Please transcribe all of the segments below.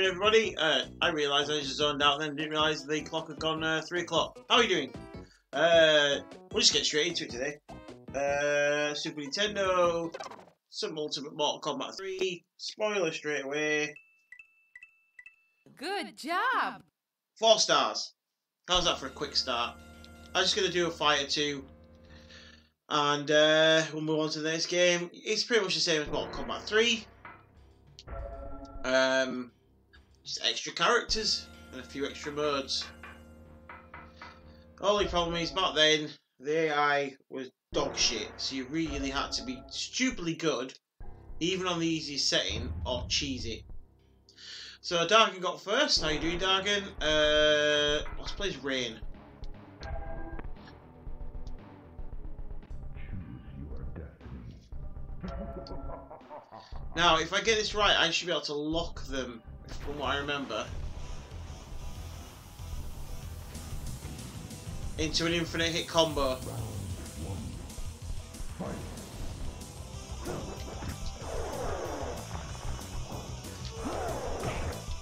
afternoon, everybody. Uh, I realised I just zoned out, then didn't realise the clock had gone uh, three o'clock. How are you doing? Uh, we'll just get straight into it today. Uh, Super Nintendo, some Ultimate Mortal Kombat 3. Spoiler straight away. Good job. Four stars. How's that for a quick start? I'm just going to do a fight or two. And uh, we'll move on to the next game. It's pretty much the same as Mortal Kombat 3. Um, just extra characters and a few extra modes. Only problem is back then the AI was dog shit, so you really had to be stupidly good, even on the easiest setting, or cheesy. So Dargan got first. How you doing, Dargan? Uh, let's play Rain. Now, if I get this right, I should be able to lock them, from what I remember. Into an infinite hit combo.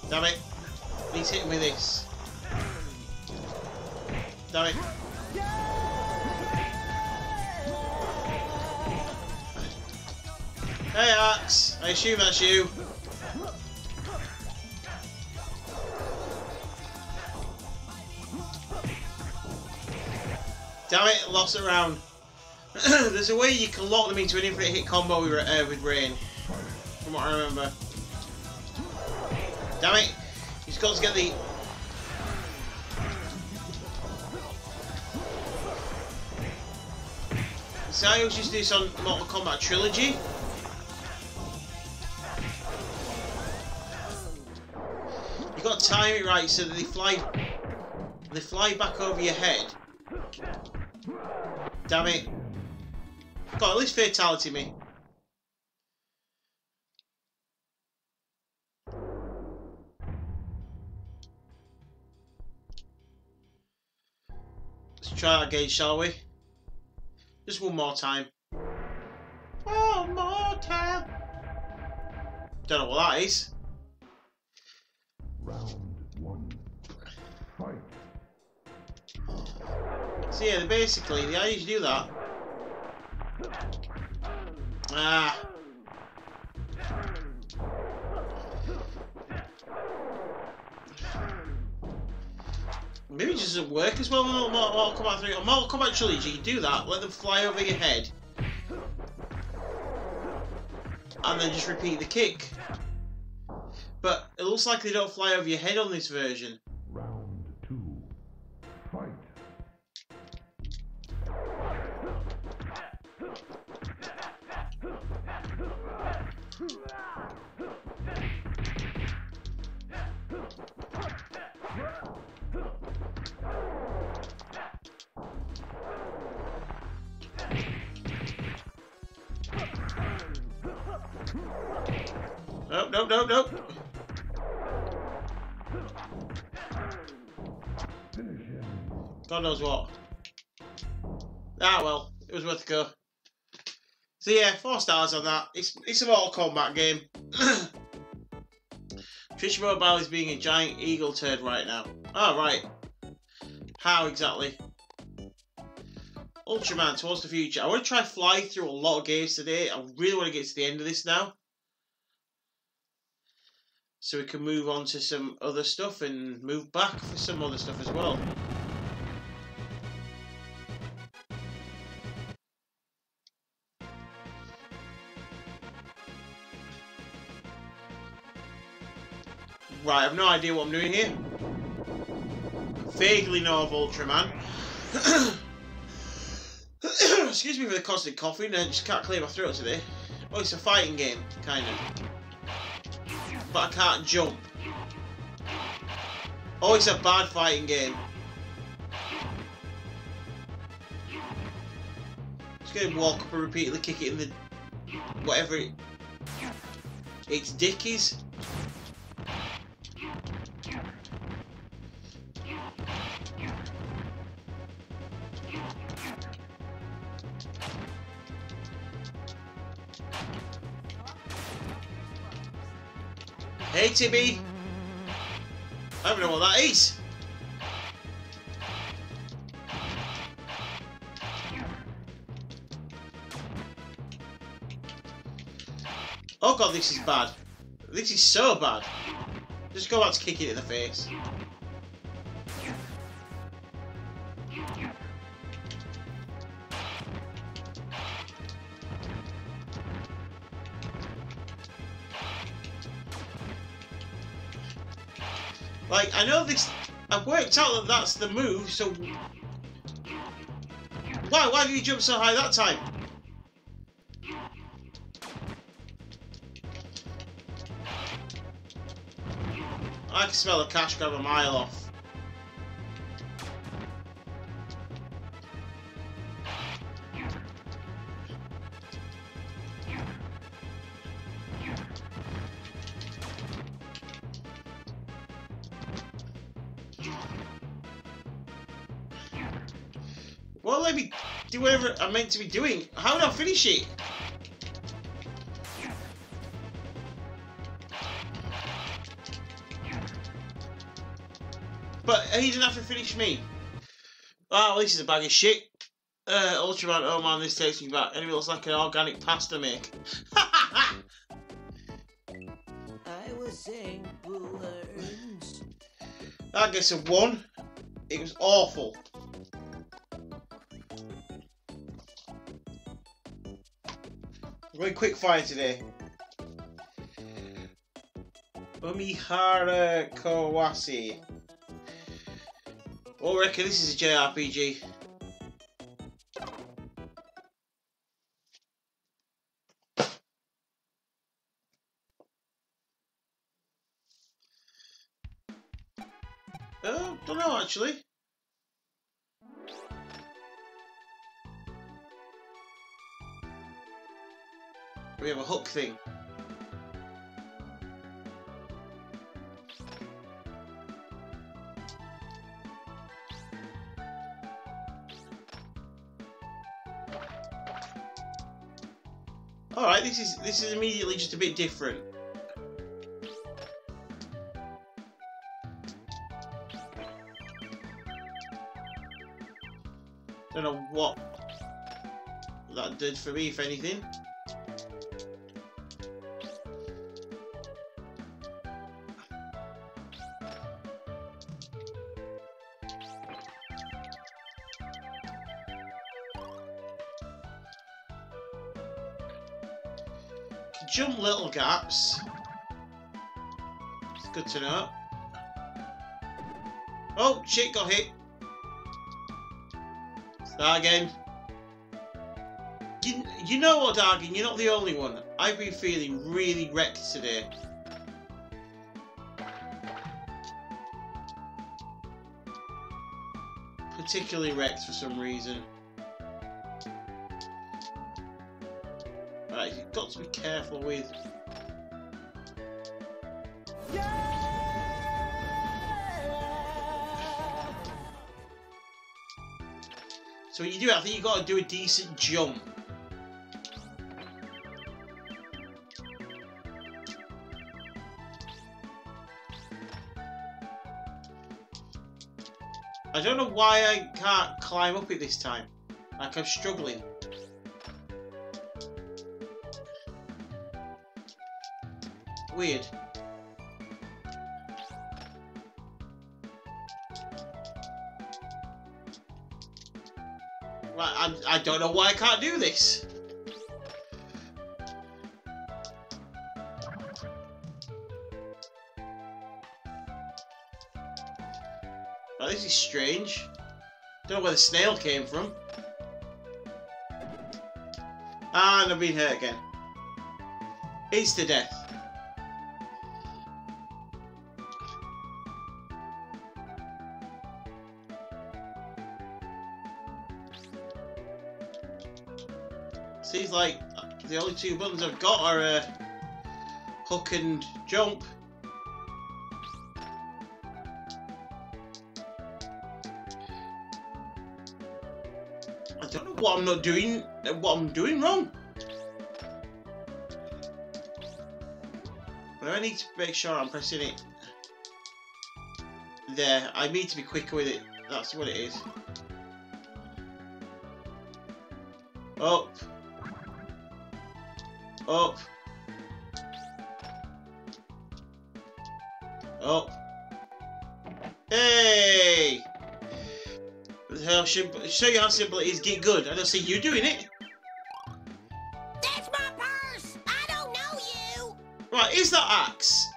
Damn it. He's hitting me this. Damn it. Hey Axe, I assume that's you. Damn it, lost a round. There's a way you can lock them into an infinite hit combo with, uh, with Rain, from what I remember. Damn it, he's got to get the... Always used to do this on Mortal Kombat Trilogy. You've got to time it right so that they fly they fly back over your head. Damn it. Got at least fatality me. Let's try again, shall we? Just one more time. One more time. Don't know what that is. Round So yeah, basically, the how you do that. Ah. Maybe it just doesn't work as well on Mortal Kombat 3. On Mortal Kombat Trilogy, you do that, let them fly over your head. And then just repeat the kick. But it looks like they don't fly over your head on this version. Nope, nope, nope, nope. God knows what. Ah, well, it was worth a go. So yeah, four stars on that. It's it's a Mortal Kombat game. Twitch Mobile is being a giant eagle turd right now. Oh, right. How exactly? Ultraman Towards the Future. I want to try fly through a lot of games today. I really want to get to the end of this now. So we can move on to some other stuff and move back for some other stuff as well. Right, I have no idea what I'm doing here. Vaguely know of Ultraman. Excuse me for the constant coughing, I just can't clear my throat today. Oh, it's a fighting game, kind of. But I can't jump. Oh, it's a bad fighting game. Just gonna walk up and repeatedly kick it in the... Whatever it... It's Dickies. I don't know what that is. Oh god, this is bad. This is so bad. Just go back to kick it in the face. I've worked out that that's the move, so... Why? Why did you jump so high that time? I can smell the cash grab a mile off. I'm meant to be doing. How did I finish it? But he didn't have to finish me. Oh, well, this is a bag of shit. Uh, Ultraman, oh man, this takes me back. And it looks like an organic pasta make. I was saying balloons. That gets a one. It was awful. Quick fire today. Umihara Kawase. Well, oh, reckon this is a JRPG. This is immediately just a bit different. Don't know what that did for me, if anything. Gaps. It's good to know. Oh, shit, got hit. Start again. You, you know what, Dargan, you're not the only one. I've been feeling really wrecked today. Particularly wrecked for some reason. Right, you've got to be careful with. So when you do it, I think you've got to do a decent jump. I don't know why I can't climb up it this time. Like I'm struggling. Weird. I, don't know why I can't do this. Right, this is strange. Don't know where the snail came from. Ah, and I've been hurt again. Insta Seems like the only two buttons I've got are uh, hook and jump. I don't know what I'm not doing, what I'm doing wrong. But I need to make sure I'm pressing it. there. I need to be quicker with it. That's what it is. Up. Up. Up. Hey! How simple, show you how simple it is. Get good. I don't see you doing it. That's my purse. I don't know you. Right, is that axe?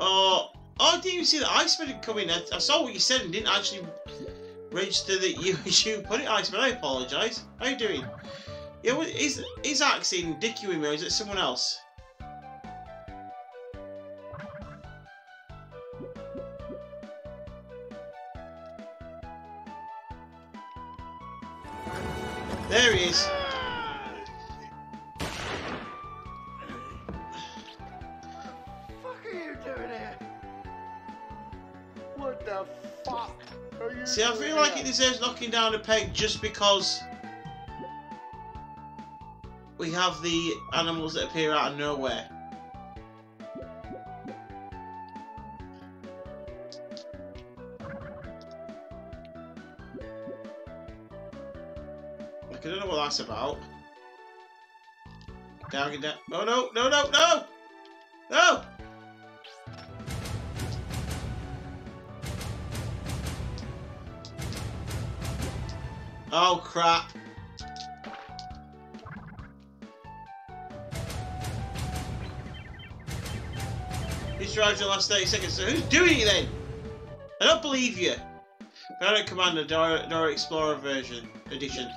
Oh, oh, I didn't even see the Iceman coming. I, I saw what you said and didn't actually register that you you put it Iceman. I apologise. How you doing? Yeah, what, is is axe in Dicky with me or is it someone else? There he is. fuck are you doing here? What the fuck are you See, I feel like it deserves knocking down a peg just because we have the animals that appear out of nowhere. Like, I don't know what that's about. Down, get down. Oh no, no, no, no! No! Oh crap. Drives the last 30 seconds, so who's doing it then? I don't believe you. Parent Commander Dora, Dora Explorer version edition.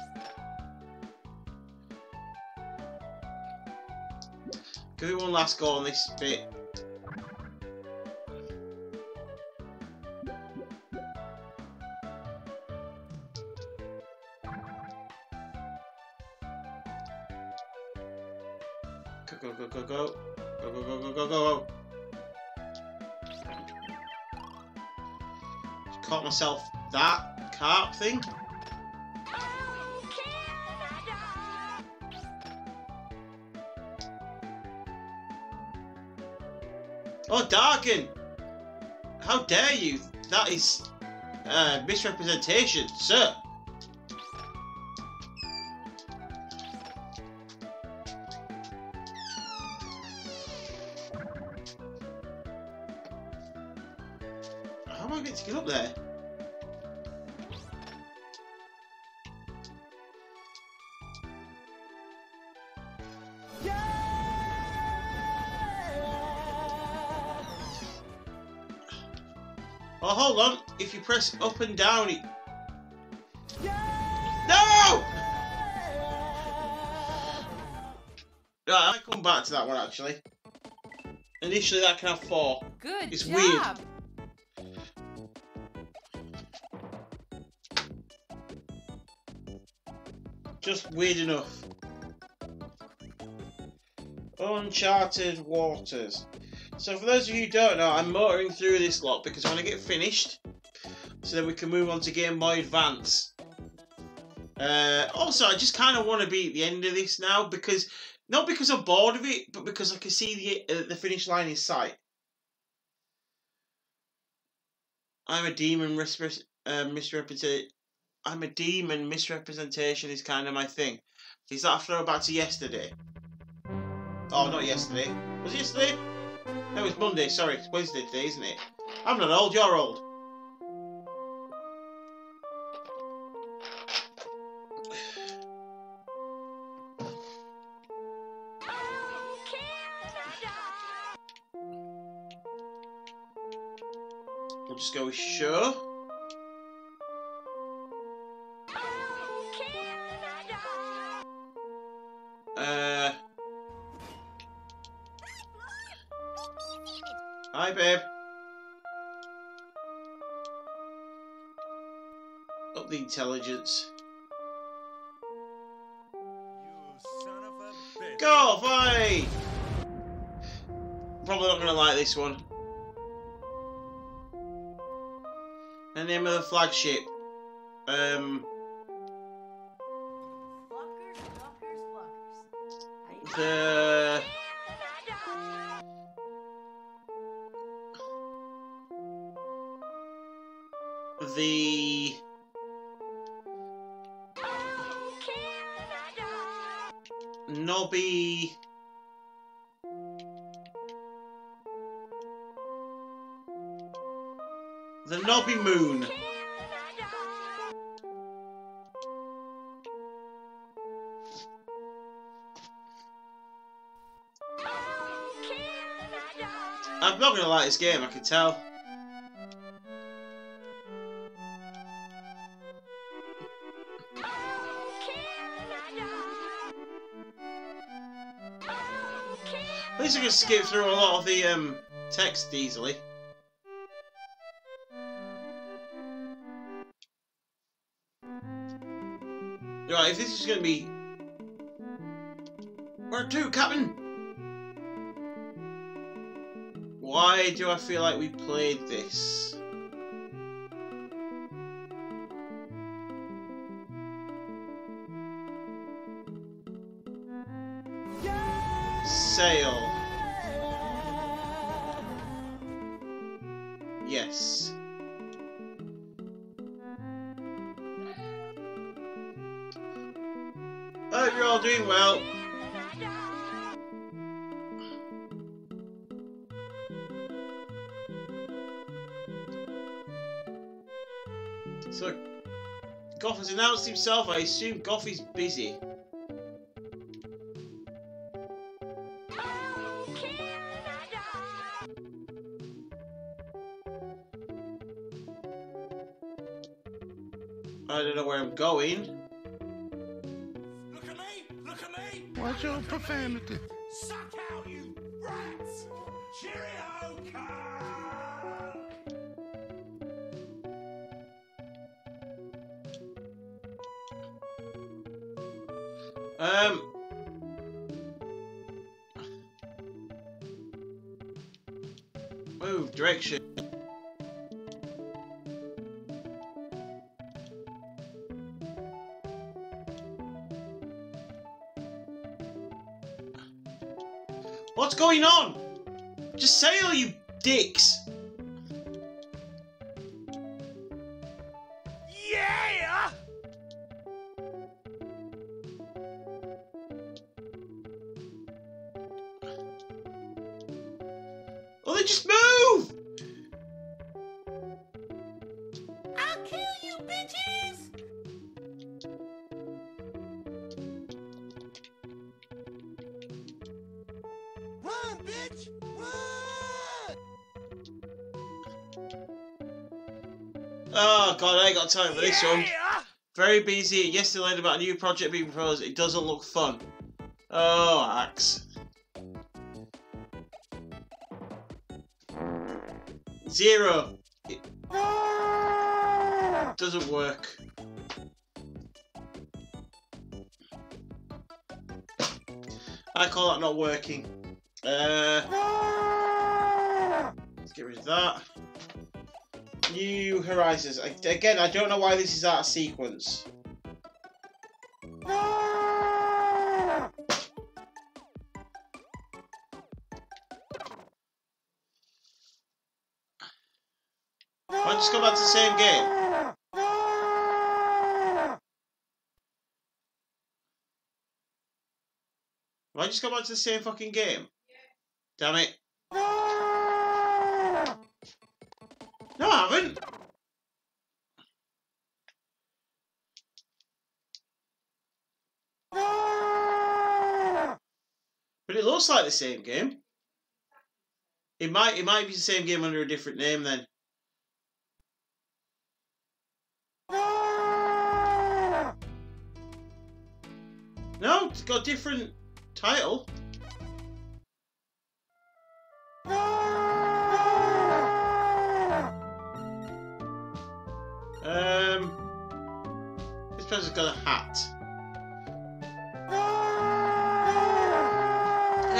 Give it one last go on this bit. That carp thing. Oh, Darkin! How dare you? That is uh, misrepresentation, sir. Press up and down, it. No! Right, I come back to that one actually. Initially, that can have four. Good It's job. weird. Just weird enough. Uncharted Waters. So for those of you who don't know, I'm motoring through this lot because when I get finished, so then we can move on to Game Boy Advance. Uh, also, I just kind of want to be at the end of this now because not because I'm bored of it, but because I can see the uh, the finish line in sight. I'm a demon uh, misrepresentation. I'm a demon misrepresentation is kind of my thing. Is that a throwback to yesterday? Oh, not yesterday. Was it yesterday? No, it's Monday. Sorry, it's Wednesday today, isn't it? I'm not old. You're old. Go sure. Uh. Hi, babe. Up the intelligence. Go, fight! Probably not gonna like this one. The name of the flagship. Um, the the knobby moon. I'm not gonna like this game, I can tell. At least I can skip through a lot of the um, text easily. Right, this is going to be... Where to, Captain? Why do I feel like we played this? Himself. I assume Goff is busy. I don't know where I'm going. Look at me! Look at me! Watch your profanity. Going on? Just sail, you dicks! Got time for this one. Yeah! Very busy. Yesterday learned about a new project being proposed. It doesn't look fun. Oh, Axe. Zero. It ah. doesn't work. I call that not working. Uh, ah. let's get rid of that. New Horizons. I, again, I don't know why this is out of sequence. Why just go back to the same game? Why just go back to the same fucking game? Damn it. Looks like the same game. It might it might be the same game under a different name then. No, it's got a different title. Um, this person's got a hat.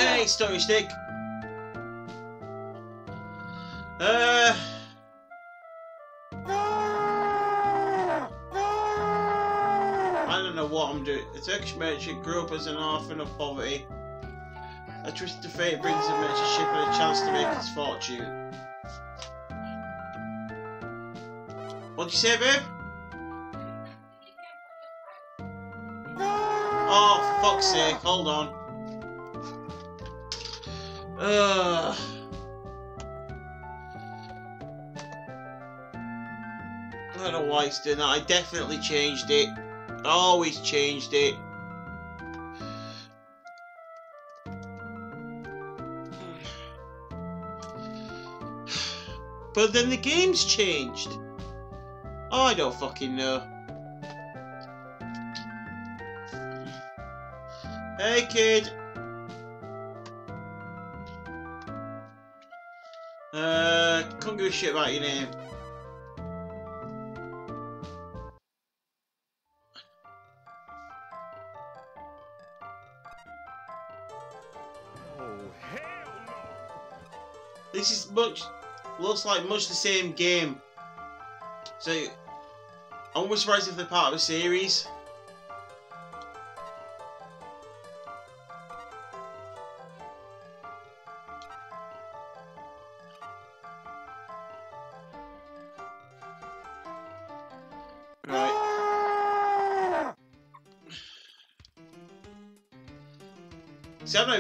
Hey, story stick. Uh. I don't know what I'm doing. A Turkish merchant grew up as an orphan of poverty. A twist of fate brings the merchant ship and a chance to make his fortune. What'd you say, babe? Oh, for fuck's sake, hold on. I don't know why it's doing that. I definitely changed it. I Always changed it. But then the game's changed. I don't fucking know. Hey, kid. Can't give a shit about your name. Oh, hell no! This is much looks like much the same game. So I'm almost surprised if they're part of a series.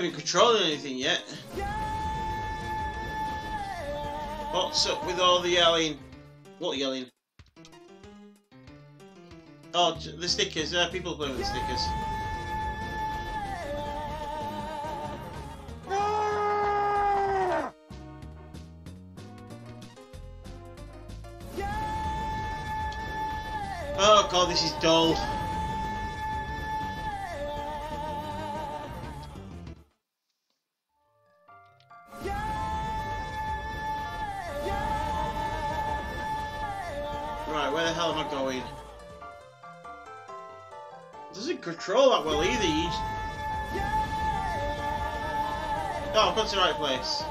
Even controlling anything yet. What's up with all the yelling? What yelling? Oh, the stickers. Uh, people playing with the stickers. Oh god, this is dull. Oh, to the right place.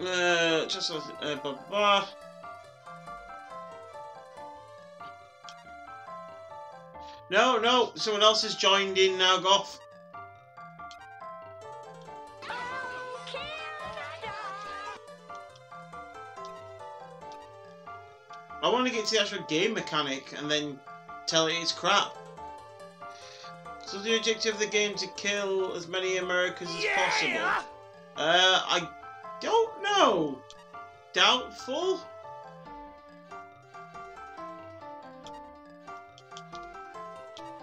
Uh, just uh, blah, blah. No, no, someone else has joined in now, Goff. I want to get to the actual game mechanic and then tell it it's crap. So the objective of the game is to kill as many Americans as possible. Uh, I don't know. Doubtful?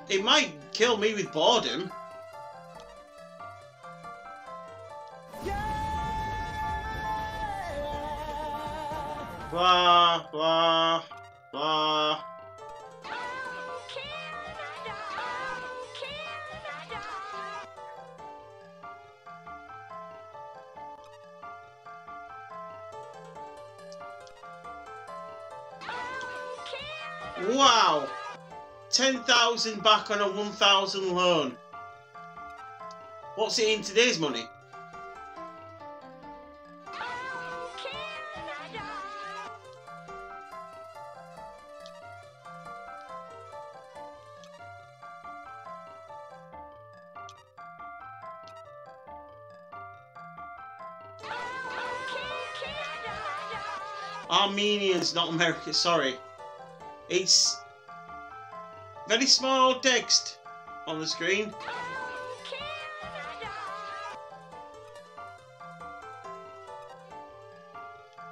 It might kill me with boredom. Blah, blah, blah. Wow! 10,000 back on a 1,000 loan. What's it in today's money? Armenians, not America, sorry. It's very small text on the screen.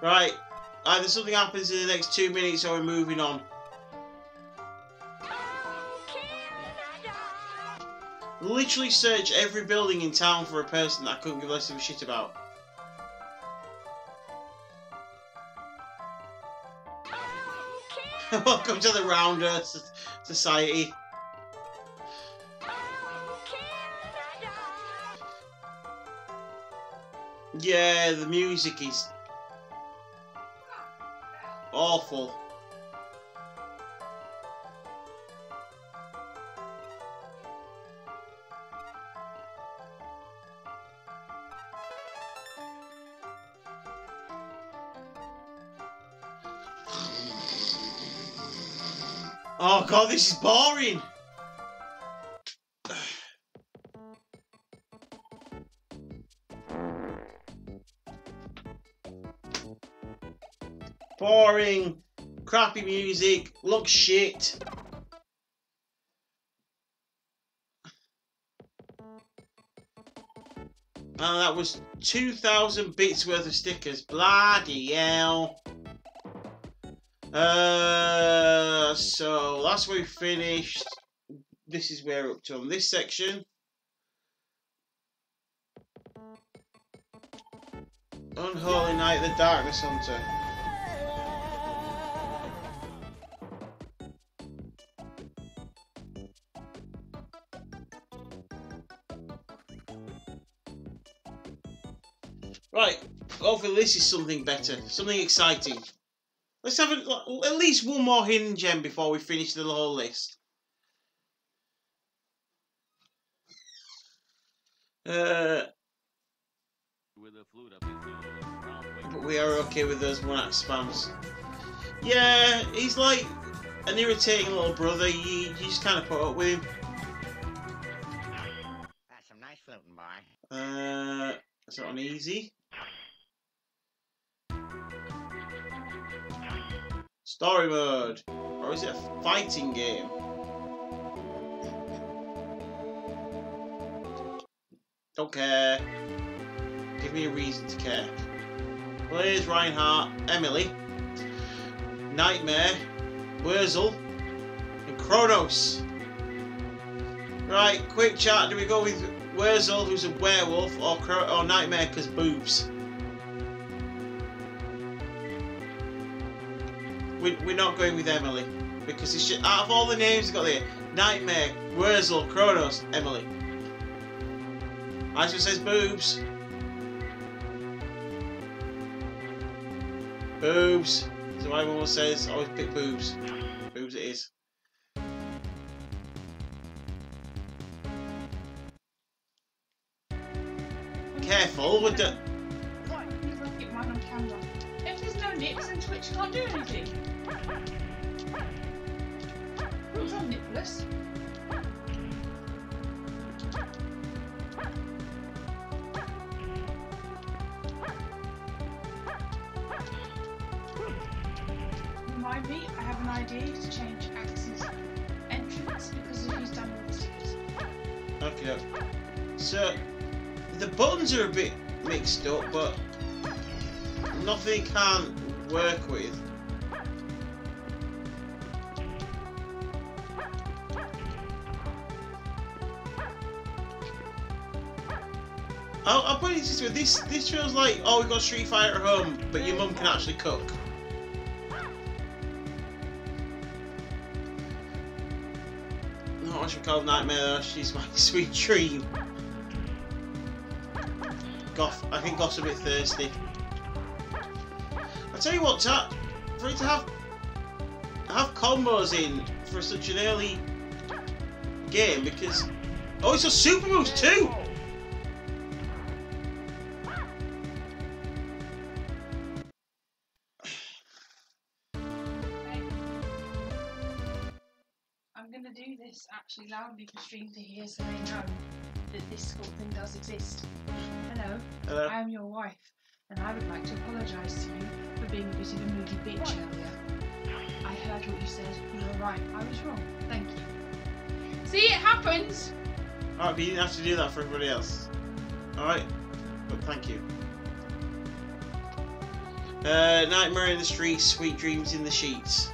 Right, either something happens in the next two minutes or we're moving on. Literally search every building in town for a person that I couldn't give less of a shit about. Welcome to the Rounder Society. Yeah, the music is awful. God, this is boring. Boring, crappy music, looks shit. Oh, that was 2,000 bits worth of stickers. Bloody hell. Uh, so where we finished. This is where we're up to on this section. Unholy Night, the Darkness Hunter. Right, hopefully this is something better, something exciting. Let's have a, at least one more hidden gem before we finish the whole list. Uh, but we are okay with those one act spams. Yeah, he's like an irritating little brother. You, you just kind of put up with him. That's some nice floating, boy. Uh, is it on easy? Story mode. Or is it a fighting game? Don't care. Give me a reason to care. Blaze, Reinhardt, Emily, Nightmare, Wurzel, and Kronos. Right, quick chat. Do we go with Wurzel, who's a werewolf, or, or Nightmare because boobs? We, we're not going with Emily because it's out of all the names got there, Nightmare, Wurzel, Kronos, Emily. Aisha says boobs. Boobs. So my mum says always pick boobs. Boobs it is. Careful with the. What? You on camera. Nips, then Twitch can't do anything. Who's on Nicholas? Remind me, I have an idea to change Axe's entrance because he's done all the stickers. Okay. So the buttons are a bit mixed up, but nothing can't work with. I'll, I'll put it this way. This this feels like oh we've got Street Fighter at home, but your mum can actually cook. Not what she called Nightmare. She's my sweet dream. Goth, I think Goth's a bit thirsty. I tell you what, ta- for it to have have combos in for such an early game because oh, it's a super moves too. I'm gonna do this actually loudly for stream to hear so they know that this sort of thing does exist. Hello, Hello. I am your wife, and I would like to apologise to you for being a bit of a moody bitch earlier. I heard what you said. You were right. I was wrong. Thank you. See, it happens. Alright, but you didn't have to do that for everybody else. Alright, but thank you. Uh, Nightmare in the streets, sweet dreams in the sheets.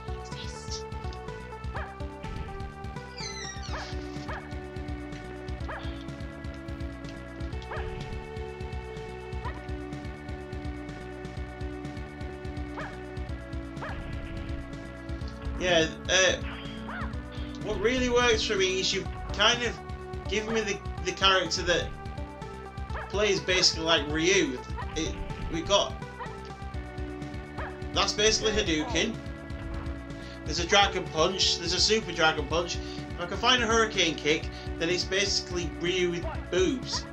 Works for me is you kind of give me the, the character that plays basically like Ryu. It, we got that's basically Hadouken. There's a Dragon Punch. There's a Super Dragon Punch. If I can find a Hurricane Kick, then it's basically Ryu with boobs.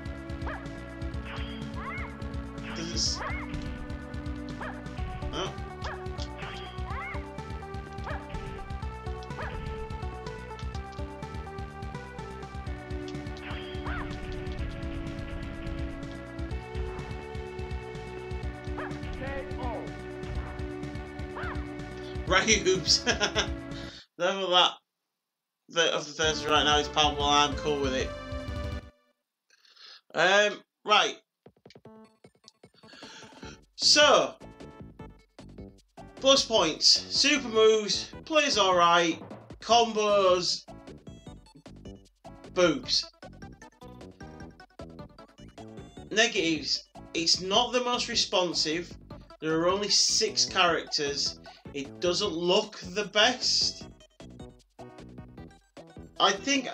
Hoops. Level that the, of the Thursday right now is palpable. I'm cool with it. Um, right. So, plus points, super moves, plays alright, combos, boobs. Negatives, it's not the most responsive. There are only six characters. It doesn't look the best. I think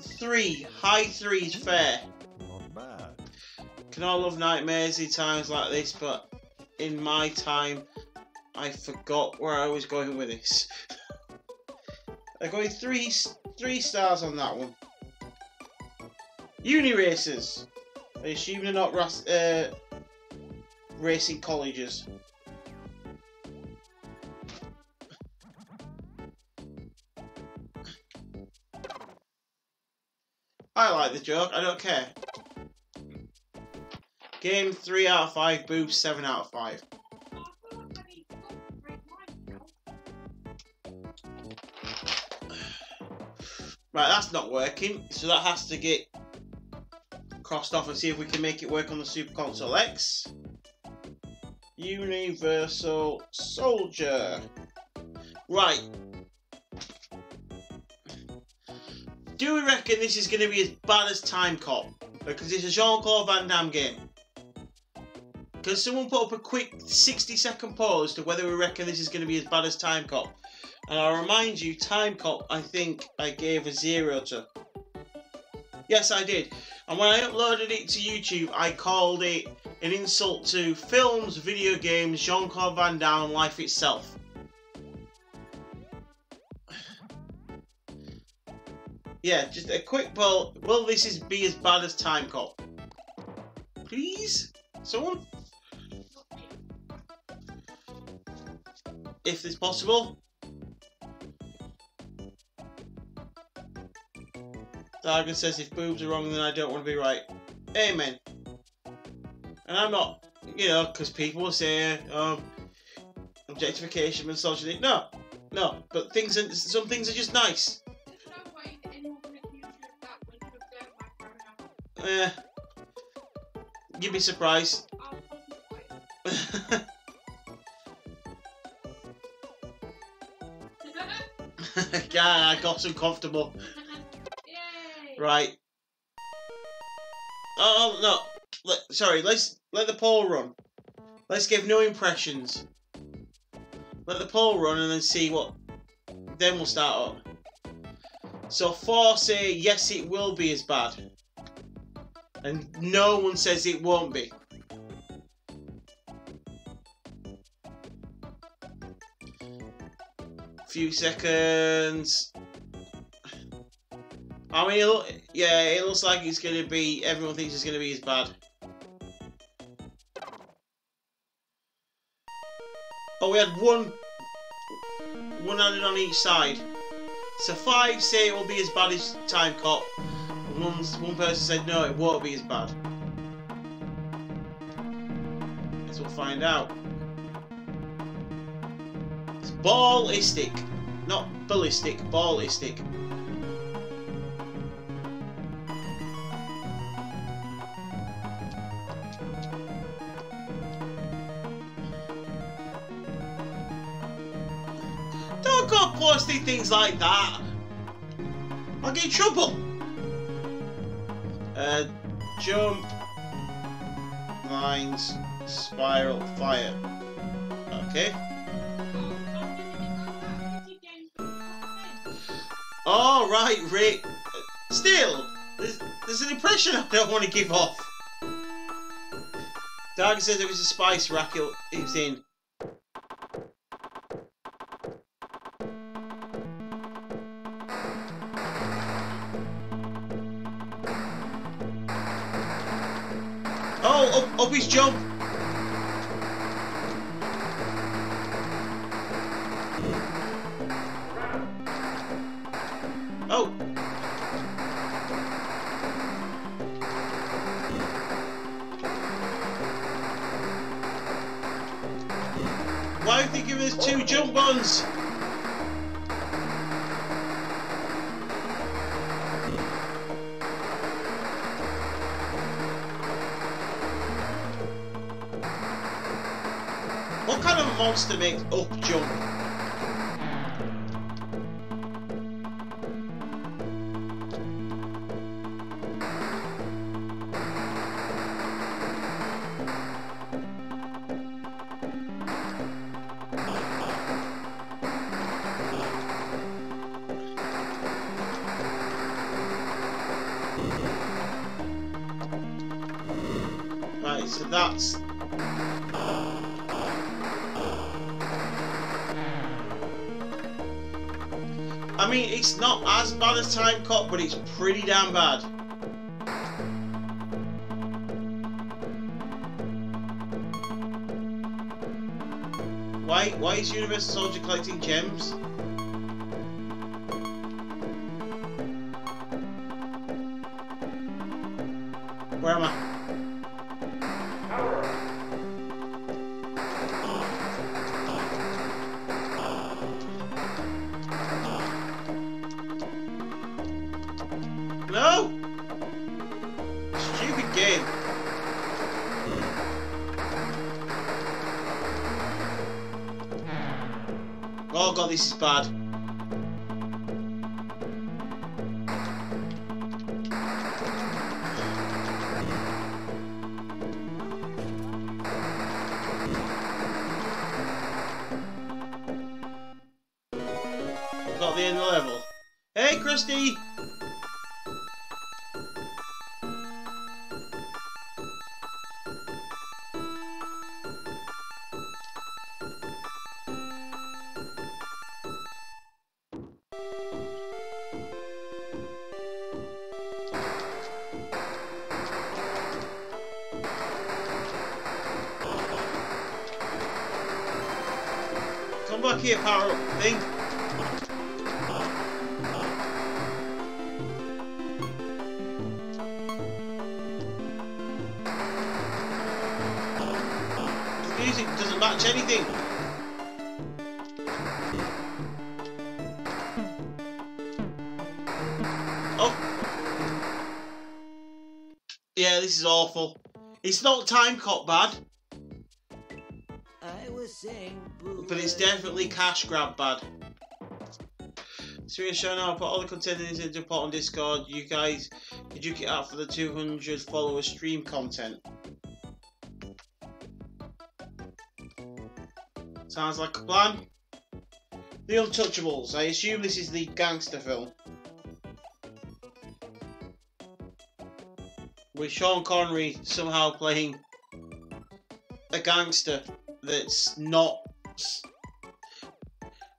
three, high three is fair. Not bad. Can all love nightmares in times like this, but in my time, I forgot where I was going with this. I'm going three three stars on that one. Uniracers. I assume they're not uh, racing colleges. I like the joke. I don't care. Game 3 out of 5, boost 7 out of 5. Right, that's not working, so that has to get crossed off and see if we can make it work on the Super Console X. Universal Soldier. Right. Do we reckon this is going to be as bad as TimeCop? Because it's a Jean-Claude Van Damme game. Can someone put up a quick 60 second poll as to whether we reckon this is going to be as bad as TimeCop? And I'll remind you, TimeCop, I think I gave a zero to. Yes, I did. And when I uploaded it to YouTube, I called it an insult to films, video games, Jean Claude Van Damme, life itself. Yeah, just a quick poll. Will this is be as bad as TimeCop? Please? Someone? If it's possible. Dargan says if boobs are wrong, then I don't want to be right. Amen. And I'm not, you know, because people say, um, objectification misogyny. No, no. But things, some things are just nice. Eh. You'd be surprised. yeah, I got uncomfortable. Right. Oh no. Let, sorry. Let's let the poll run. Let's give no impressions. Let the poll run and then see what. Then we'll start up. So four say yes, it will be as bad, and no one says it won't be. Few seconds. I mean, it look, yeah, it looks like it's going to be. Everyone thinks it's going to be as bad. Oh, we had one, one added on each side. So five say it will be as bad as TimeCop. One, one person said no, it won't be as bad. Guess we'll find out. It's ballistic, not ballistic, ballistic. Don't go posting things like that. I'll get in trouble. Uh, jump, lines, spiral, fire. Okay. All right, Rick. Still, there's, there's an impression I don't want to give off. Dark says it was a spice rack he was in. Up, his jump. Oh. Why are they a there's two jump buttons? Monster makes up jump? But it's pretty damn bad. Why, why is Universal Soldier collecting gems? It's not TimeCop bad. I was saying, But it's definitely cash grab bad. So we're showing now, I put all the content into the pot on Discord. You guys could you get out for the 200 follower stream content? Sounds like a plan. The Untouchables. I assume this is the gangster film. With Sean Connery somehow playing a gangster that's not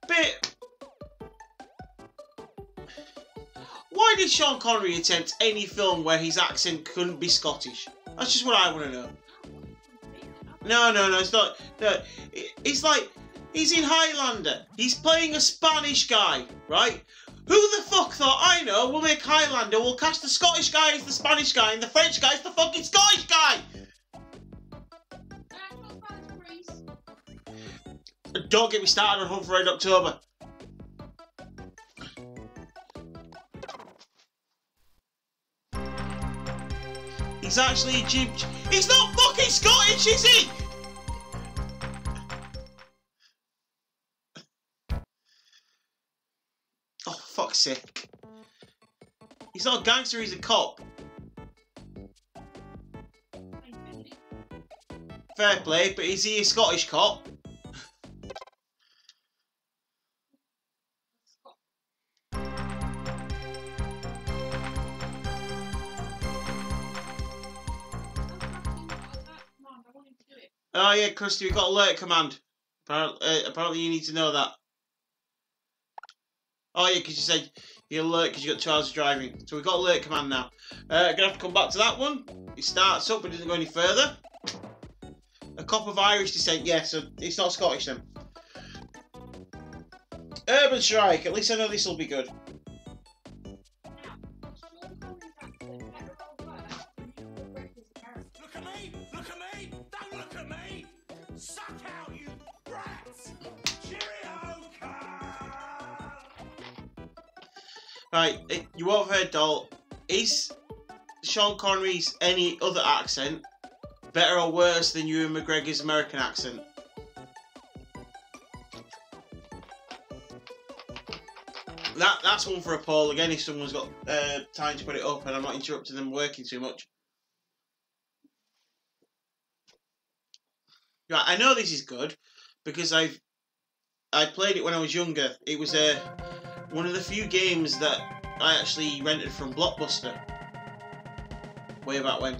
bit. Why did Sean Connery attempt any film where his accent couldn't be Scottish? That's just what I want to know. No, no, no, it's not. No, it's like he's in Highlander. He's playing a Spanish guy, right? Who the fuck thought I know? We'll make Highlander. We'll cast the Scottish guy as the Spanish guy and the French guy as the fucking Scottish guy. Don't get me started on Hunt for Red October. He's actually a Jim. He's not fucking Scottish, is he? Sake. He's not a gangster, he's a cop. Fair play, but is he a Scottish cop? Oh yeah, Krusty, we got alert command. Apparently, uh, apparently you need to know that. Oh yeah, because you said you're alert because you got two hours of driving. So we've got alert command now. Uh, gonna have to come back to that one. It starts up but doesn't go any further. A cop of Irish descent, yeah, so it's not Scottish then. Urban Strike, at least I know this will be good. Right, eh, you won't have heard Doll. Is Sean Connery's any other accent better or worse than Ewan McGregor's American accent? That that's one for a poll again. If someone's got uh, time to put it up, and I'm not interrupting them working too much. Right, I know this is good because I've I played it when I was younger. It was uh, one of the few games that I actually rented from Blockbuster way back when.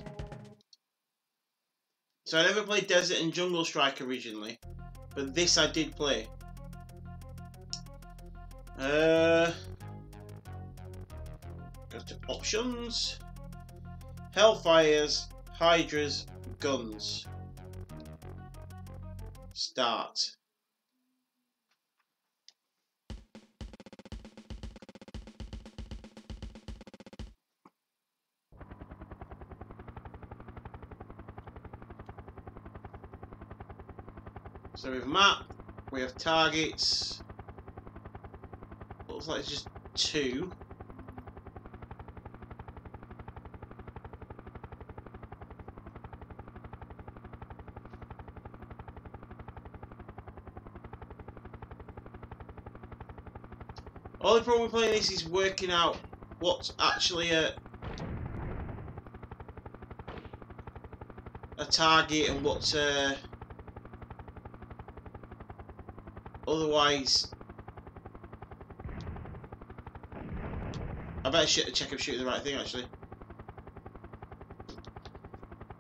So I never played Desert and Jungle Strike originally, but this I did play. Uh, go to options, Hellfires, Hydras, Guns. Start. So we have map, we have targets. Looks like it's just two. Only problem with playing this is working out what's actually a a target and what's uh otherwise I better check if shooting the right thing actually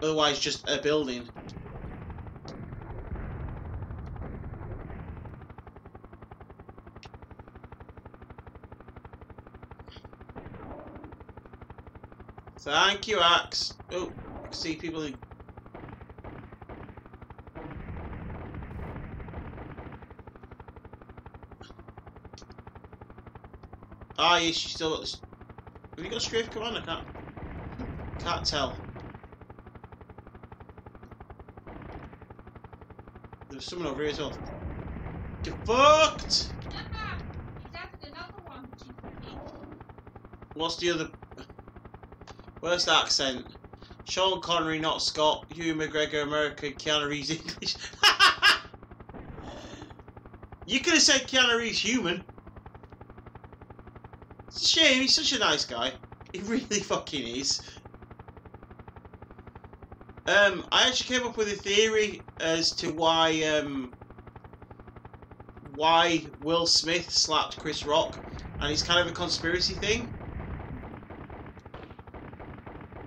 otherwise just a building Thank you, Axe. Oh, I see people in. Ah, yes, you still got this. Have you got strafe command? I can't. Can't tell. There's someone over here as well. Get fucked! What's the other? Worst accent? Sean Connery, not Scott. Ewan McGregor, American. Keanu Reeves, English. you could have said Keanu Reeves, human. Shame. He's such a nice guy. He really fucking is. Um, I actually came up with a theory as to why um, why Will Smith slapped Chris Rock, and it's kind of a conspiracy thing.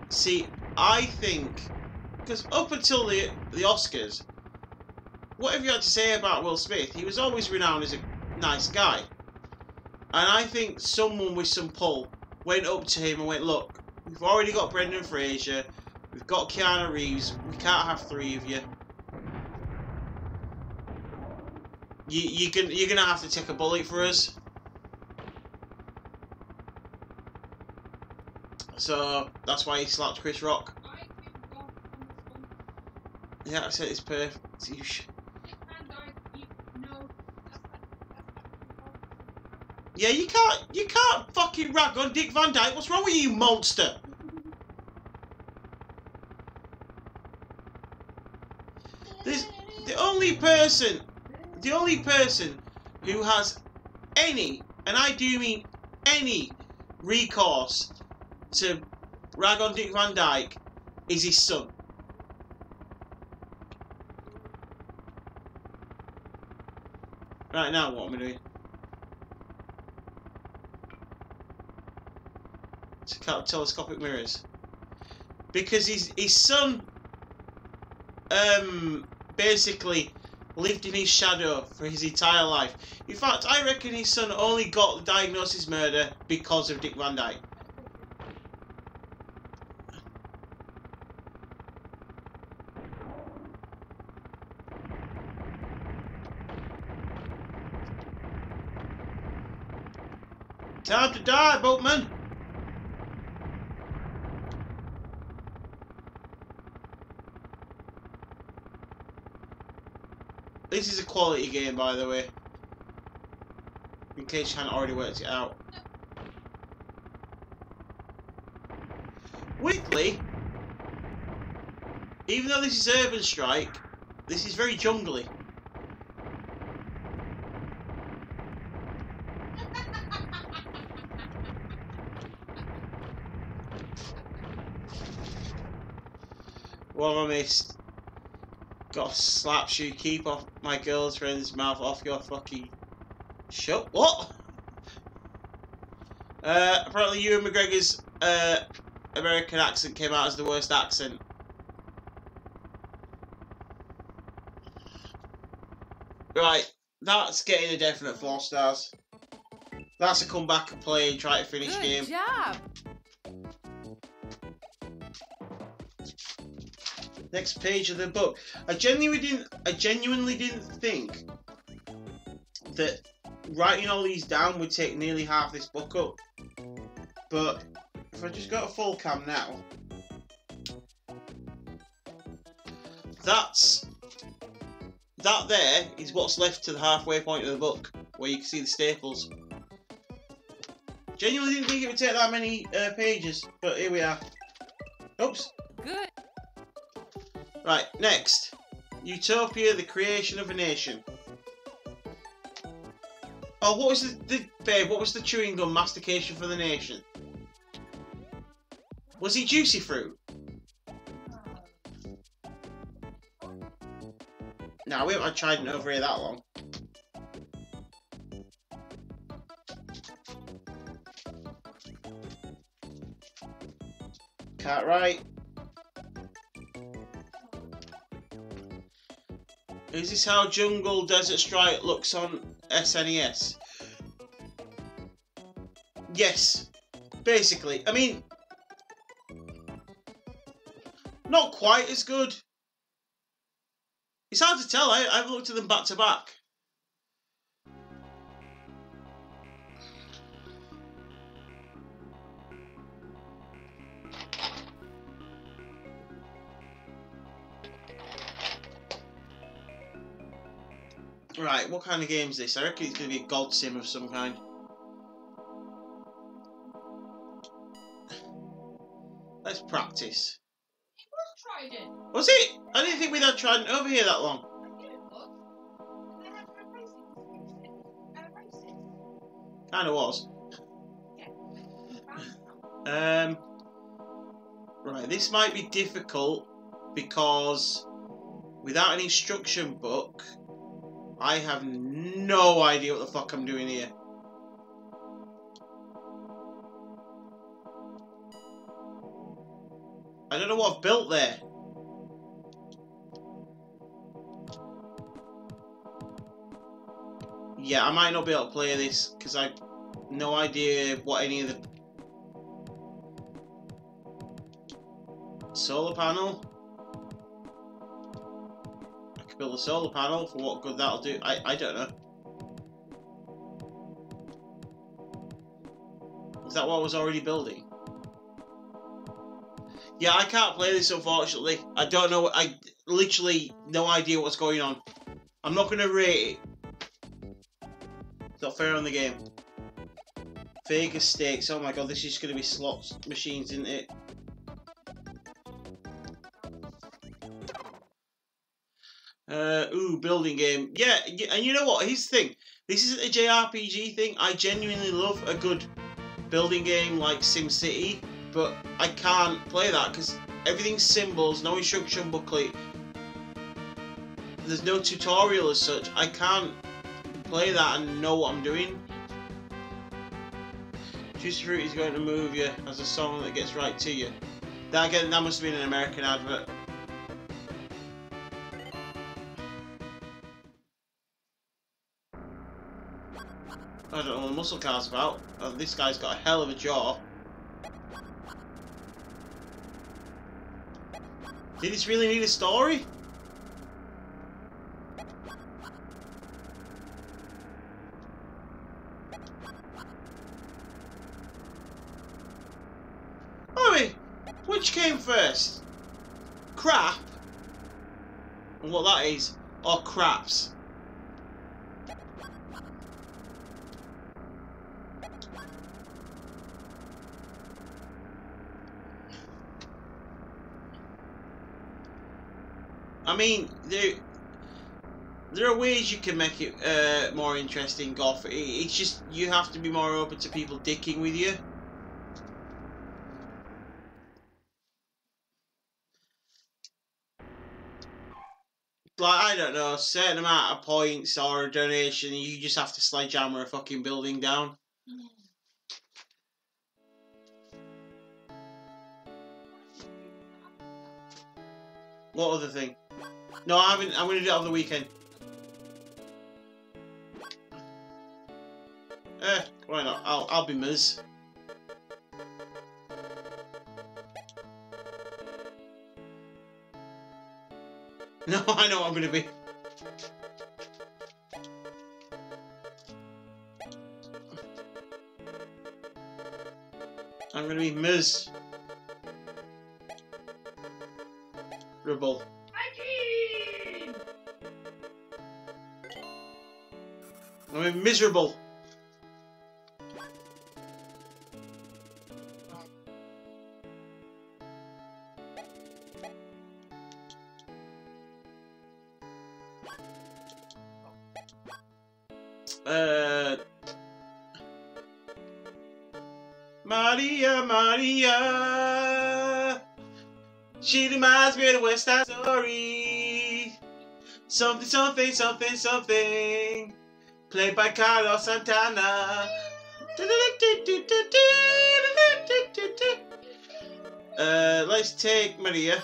See, I think because up until the the Oscars, whatever you had to say about Will Smith, he was always renowned as a nice guy. And I think someone with some pull went up to him and went, "Look, we've already got Brendan Fraser, we've got Keanu Reeves, we can't have three of you. You you can you're gonna have to take a bullet for us." So that's why he slapped Chris Rock. I can go on this one. Yeah, I said it's perfect. You sh- And I, you know, yeah, you can't you can't fucking rag on Dick Van Dyke. What's wrong with you, monster? This the only person, the only person who has any, and I do mean any, recourse to rag on Dick Van Dyke is his son. Right now, what am I doing? To count telescopic mirrors. Because his his son um basically lived in his shadow for his entire life. In fact, I reckon his son only got the diagnosis murder because of Dick Van Dyke. Time to die, boatman! This is a quality game, by the way. In case you hadn't already worked it out. Weirdly, even though this is Urban Strike, this is very jungly. What have I missed? Got slaps you. Keep off my girlfriend's mouth off your fucking. Shut. What? Uh, apparently, Ewan McGregor's uh, American accent came out as the worst accent. Right, that's getting a definite four stars. That's a come back and play and try to finish Good game. job. Next page of the book. I genuinely didn't. I genuinely didn't think that writing all these down would take nearly half this book up. But if I just go to full cam now, that's that there is what's left to the halfway point of the book, where you can see the staples. Genuinely didn't think it would take that many uh, pages, but here we are. Oops. Right, next. Utopia, the creation of a nation. Oh, what was the, the babe? What was the chewing gum mastication for the nation? Was he juicy fruit? No, we haven't tried it over here that long. Can't Is this how Jungle Desert Strike looks on SNES? Yes, basically. I mean, not quite as good. It's hard to tell. I, I've looked at them back to back. Right, what kind of game is this? I reckon it's going to be a God Sim of some kind. Let's practice. It was Trident. Was it? I didn't think we'd had Trident over here that long. I knew it was. They had to replace it. Races. Kinda was. Um, right, this might be difficult because without an instruction book, I have no idea what the fuck I'm doing here. I don't know what I've built there. Yeah, I might not be able to play this because I've no idea what any of the solar panel. Could build a solar panel for what good that'll do. I, I don't know. Is that what I was already building? Yeah, I can't play this unfortunately. I don't know. I literally no idea what's going on. I'm not going to rate it. It's not fair on the game. Vegas stakes. Oh my god, this is going to be slots machines, isn't it? Uh, ooh, building game. Yeah, and you know what? Here's the thing. This isn't a JRPG thing. I genuinely love a good building game like SimCity, but I can't play that because everything's symbols, no instruction booklet. There's no tutorial as such. I can't play that and know what I'm doing. Juicy Fruit is going to move you as a song that gets right to you. That again, that must have been an American advert. I don't know what muscle car's about. Oh, this guy's got a hell of a jaw. Did this really need a story? I which came first? Crap? And what that is? Or craps? You can make it uh, more interesting. Golf. It's just you have to be more open to people dicking with you. Like I don't know, a certain amount of points or a donation, you just have to sledgehammer a fucking building down. What other thing? No. I'm to do it on the weekend. Why not? I'll, I'll be Miz. No, I know what I'm going to be. I'm going to be Miz. Ribble. I'm miserable. Something, something, something. Played by Carlos Santana. Uh, let's take Maria.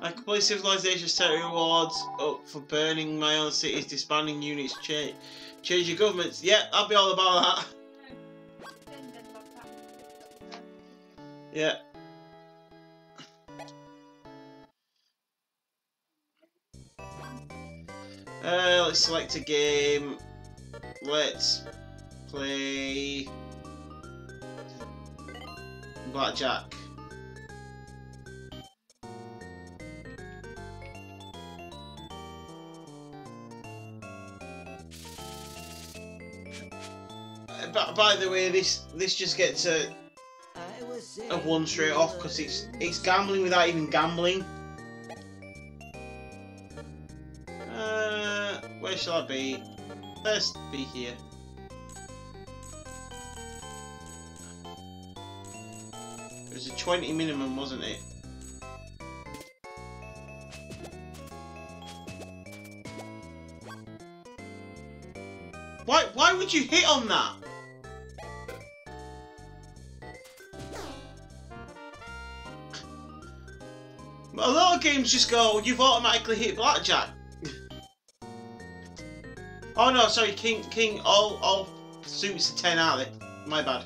I complete Civilization's territory awards up for burning my own cities, disbanding units, change, change your governments. Yeah, I'll be all about that. Yeah. Let's select a game. Let's play Blackjack. Uh, By, by the way, this this just gets a, a one straight off because it's it's gambling without even gambling. Shall I be? Let's be here. It was a 20 minimum, wasn't it? Why, why would you hit on that? A lot of games just go, you've automatically hit blackjack. Oh no, sorry, king, king, all, all suits are 10, aren't they? My bad.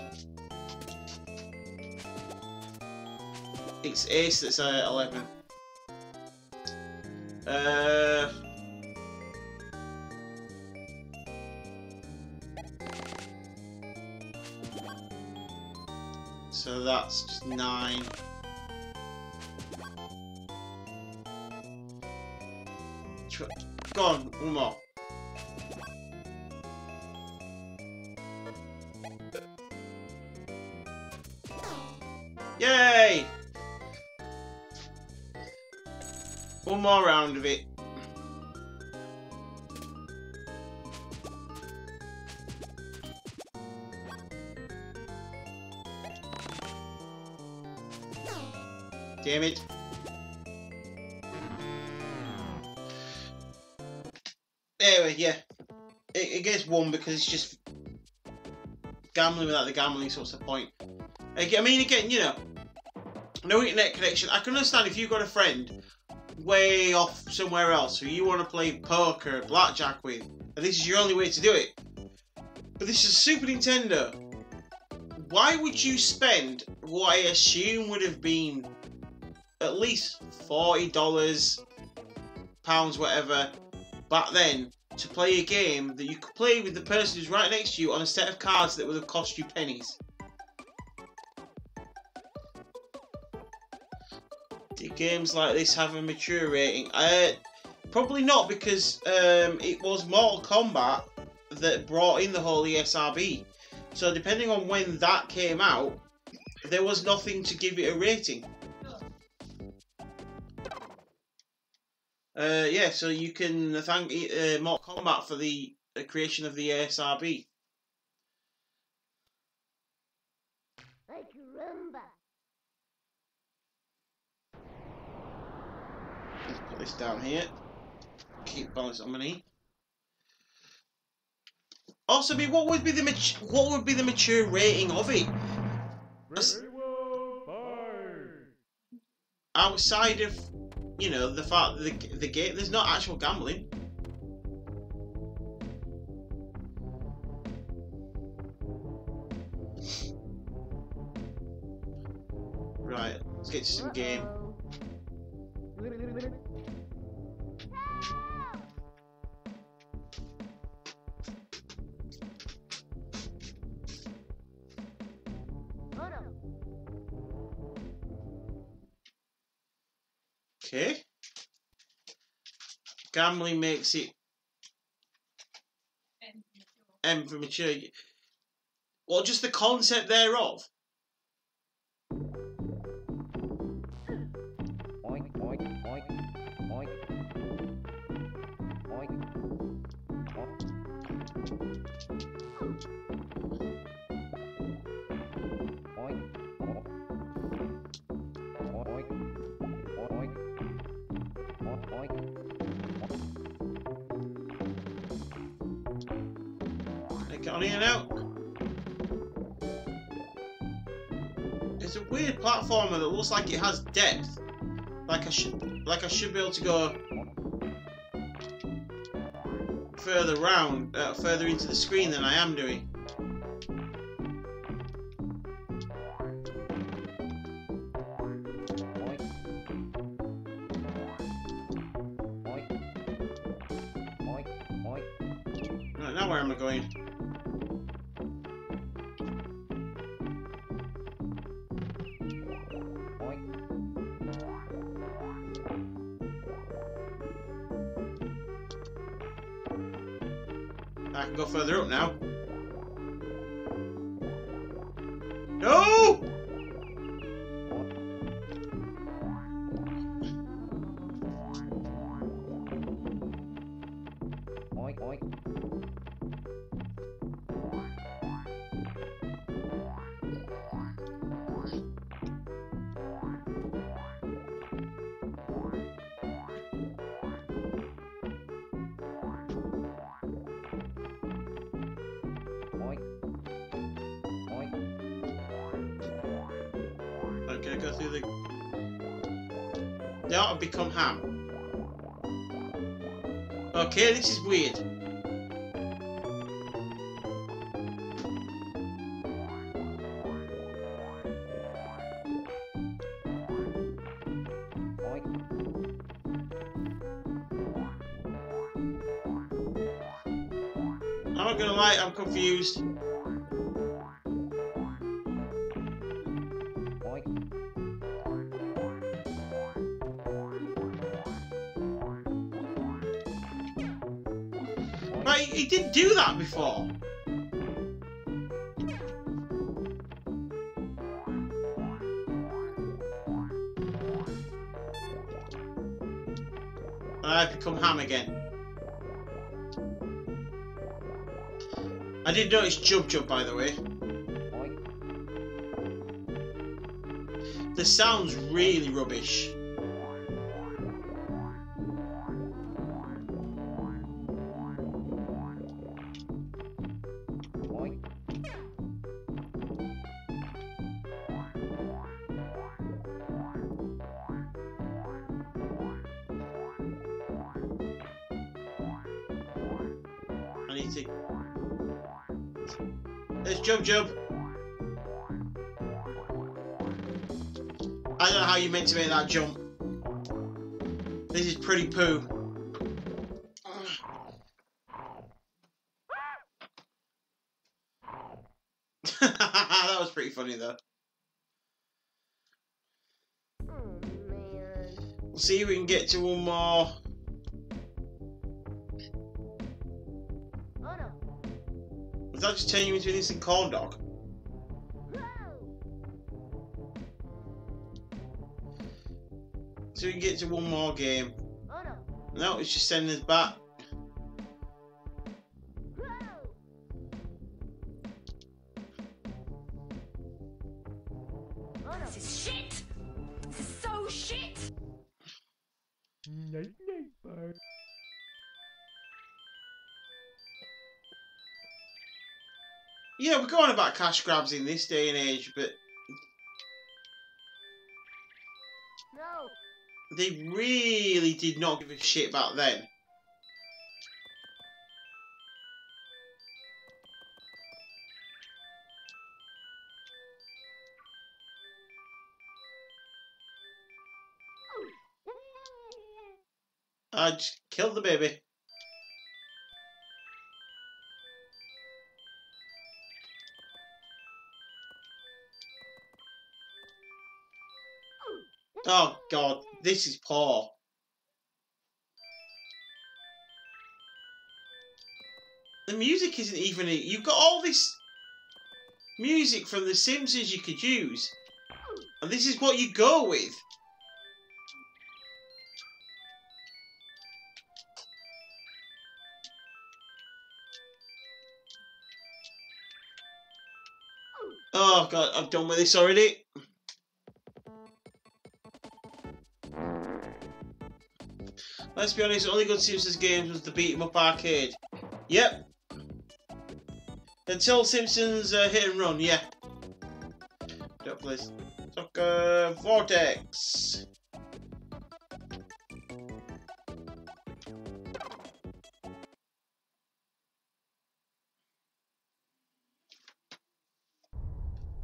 It's ace that's uh, 11. Uh... So that's just 9. Tw- Go on, one more. It's just gambling without the gambling, so what's the point? I mean, again, you know, no internet connection. I can understand if you've got a friend way off somewhere else who you want to play poker, blackjack with, and this is your only way to do it. But this is Super Nintendo. Why would you spend what I assume would have been at least forty dollars, pounds, whatever, back then to play a game that you could play with the person who's right next to you on a set of cards that would have cost you pennies? Do games like this have a mature rating? Uh, probably not because um, it was Mortal Kombat that brought in the whole ESRB. So depending on when that came out, there was nothing to give it a rating. Uh, yeah, so you can thank uh, Mortal Kombat for the uh, creation of the ASRB. Ay, caramba. Let's put this down here. Keep balance on my knee. Also, I mean, what would be the mat- what would be the mature rating of it? That's- outside of, you know, the fact the the game there's not actual gambling. Right, let's get to some game. Okay. Gambling makes it M for mature. Well, just the concept thereof. Oink, oink, It on. It's a weird platformer that looks like it has depth. Like I should, like I should be able to go further round, uh, further into the screen than I am doing. Did notice Jub Jub, by the way. The sound's really rubbish. I need to. There's Jub Jub. I don't know how you meant to make that jump. This is pretty poo. that was pretty funny though. Oh man. We'll see if we can get to one more. not just turn you into an instant corn dog. So we get to one more game. No, it's just sending us back. We're going about cash grabs in this day and age, but No. they really did not give a shit back then. I just killed the baby. Oh god, this is poor. The music isn't even. You've got all this music from The Simpsons you could use, and this is what you go with. Oh god, I'm done with this already. Let's be honest, the only good Simpsons games was the beat 'em up arcade. Yep. Until Simpsons uh, hit and run, yeah. Don't please. Soccer Vortex.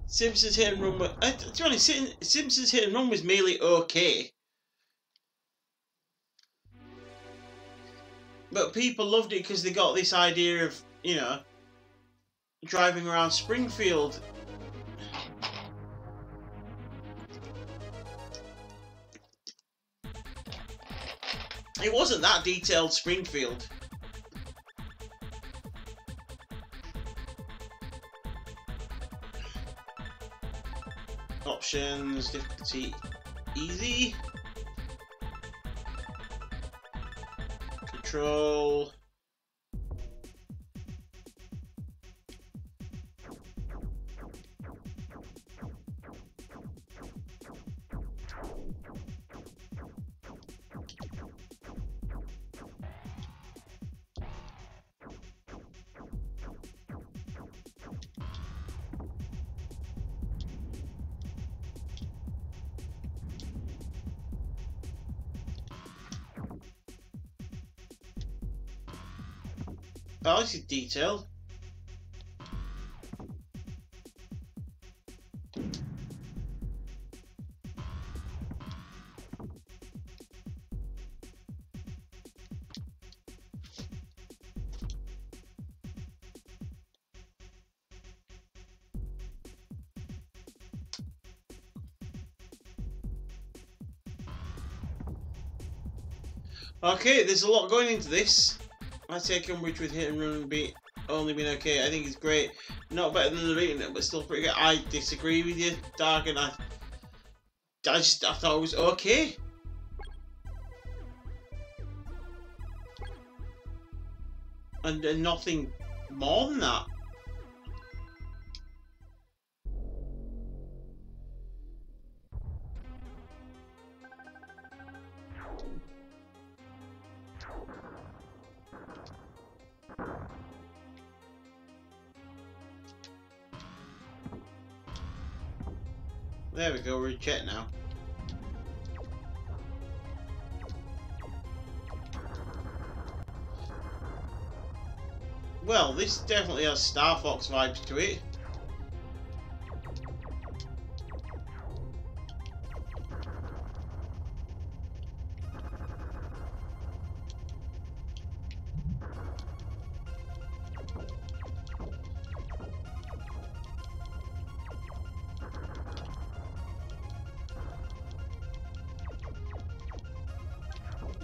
Simpsons hit and run. wa- Uh, to be honest, Simpsons hit and run was merely okay. But people loved it because they got this idea of, you know, driving around Springfield. It wasn't that detailed Springfield. Options, difficulty, easy. Control. Detailed. Okay, there's a lot going into this. I take umbrage with hit and run be only been okay. I think it's great. Not better than the beating but still pretty good. I disagree with you, Dark, and I, I just I thought it was okay. And, and nothing more than that. Go, we're chat now. Well, this definitely has Star Fox vibes to it.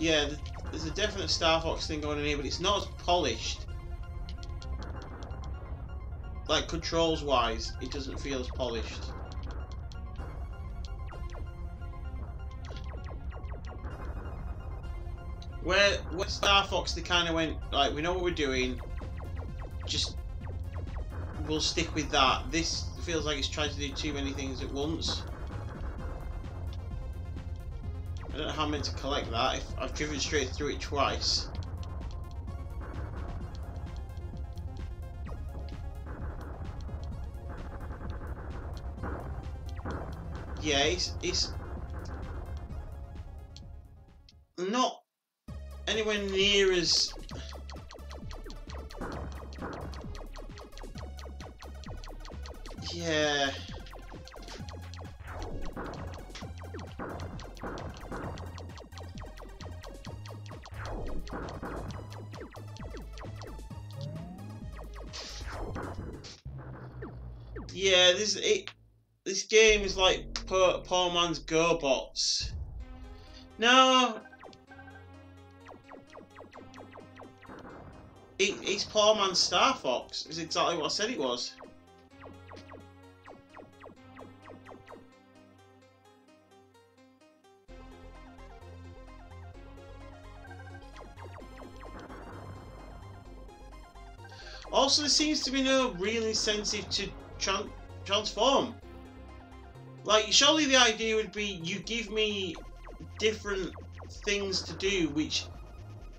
Yeah, there's a definite Star Fox thing going on here, but it's not as polished. Like controls wise, it doesn't feel as polished. Where where Star Fox they kind of went like we know what we're doing, just we'll stick with that. This feels like it's trying to do too many things at once. How I'm meant to collect that. If I've driven straight through it twice. Yeah, it's it's not anywhere near as GoBots no It, it's poor man's Star Fox. Is exactly what I said it was. Also, there seems to be no real incentive to tran transform. Like, surely the idea would be you give me different things to do which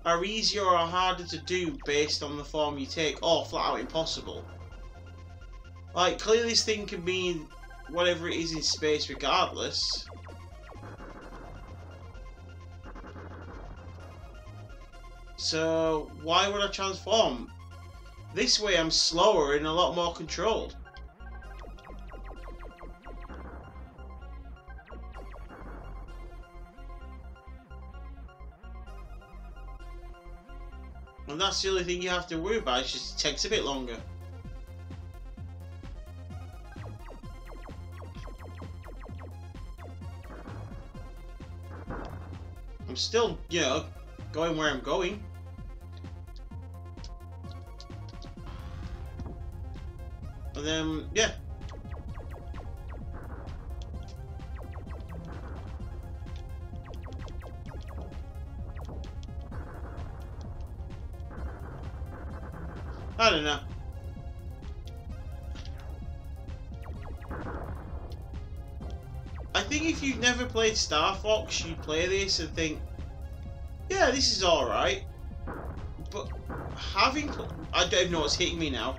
are easier or harder to do based on the form you take, or flat out impossible. Like, clearly this thing can be whatever it is in space regardless. So, why would I transform? This way I'm slower and a lot more controlled. And that's the only thing you have to worry about, it just takes a bit longer. I'm still, you know, going where I'm going. And then, yeah. I don't know. I think if you've never played Star Fox, you'd play this and think, yeah, this is alright. But having... I don't even know what's hitting me now.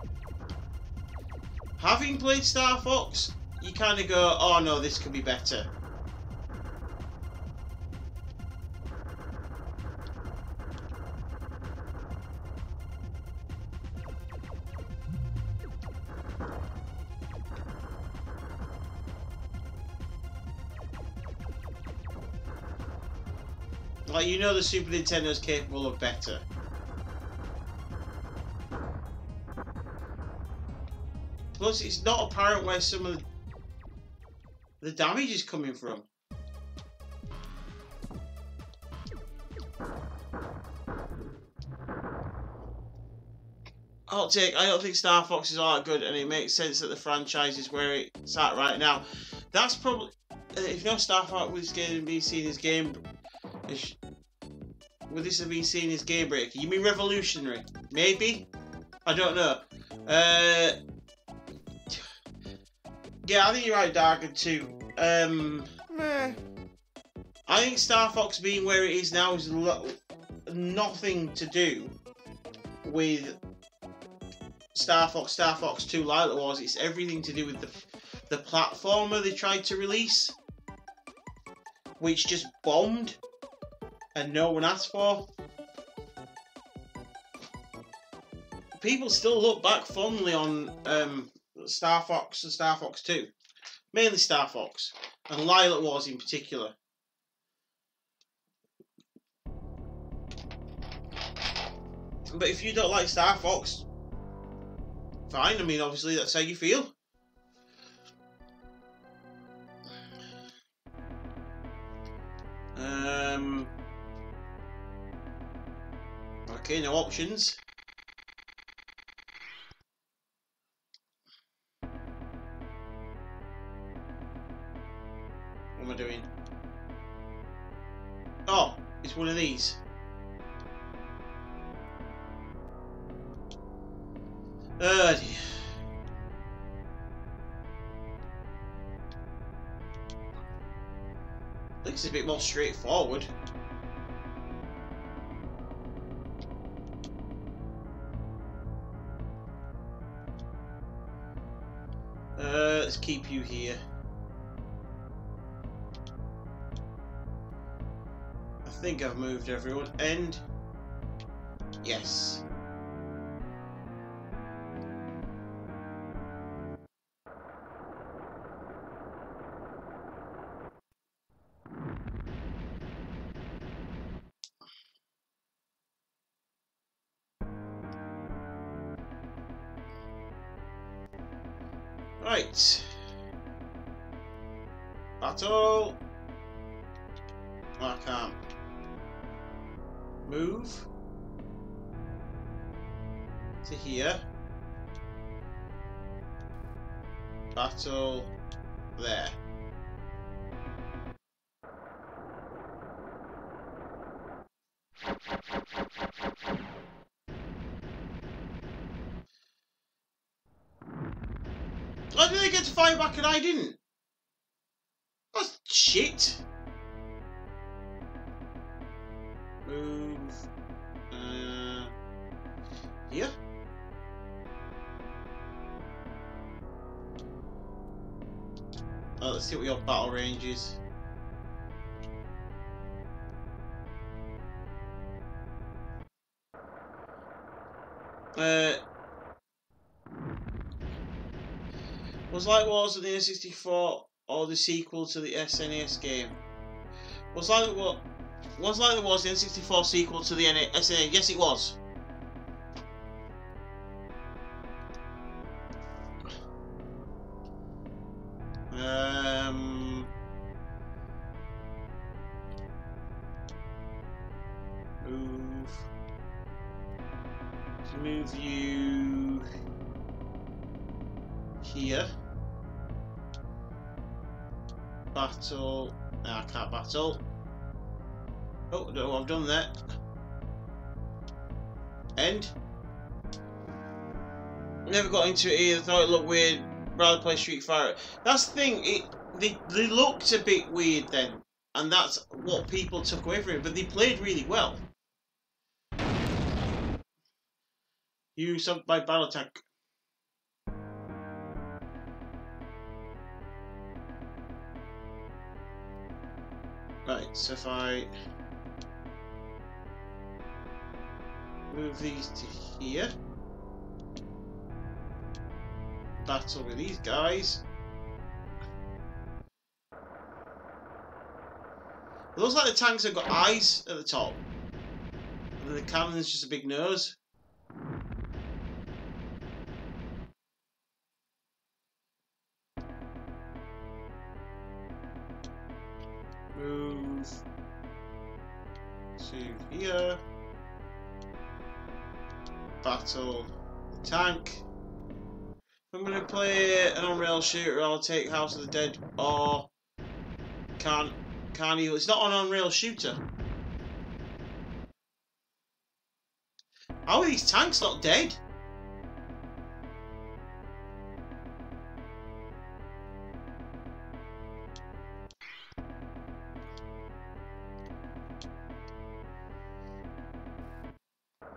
Having played Star Fox, you kind of go, oh no, this could be better. Like, you know the Super Nintendo's capable of better. Plus, it's not apparent where some of the, damage is coming from. I'll take. I don't think Star Fox is all that good, and it makes sense that the franchise is where it's at right now. That's probably if no Star Fox was going to be seen as game, would this have been seen as game breaker? You mean revolutionary? Maybe. I don't know. Uh, yeah, I think you're right, Darken too. Um, Meh. I think Star Fox being where it is now is nothing to do with Star Fox, Star Fox 2 Lylat Wars. It's everything to do with the the platformer they tried to release, which just bombed and no one asked for. People still look back fondly on um, Star Fox and Star Fox 2. Mainly Star Fox, and Lylat Wars in particular. But if you don't like Star Fox, fine. I mean, obviously, that's how you feel. Um. Okay, no options. What am I doing? Oh, it's one of these. Uh. Looks a bit more straightforward. Keep you here. I think I've moved everyone. End. Yes. Wars of the N64 or the sequel to the SNES game? Was like what? Was like there was the N64 sequel to the SNES? Yes, it was. Never got into it either. Thought it looked weird. Rather play Street Fighter. That's the thing. It they they looked a bit weird then, and that's what people took away from it. But they played really well. You sunk by battle attack. Right, so if I move these to here, battle with these guys. It looks like the tanks have got eyes at the top, and the cannon's just a big nose. Battle the tank. I'm going to play an on-rail shooter, I'll take House of the Dead or can't can't Carnevil. It's not an on-rail shooter. How are these tanks not dead?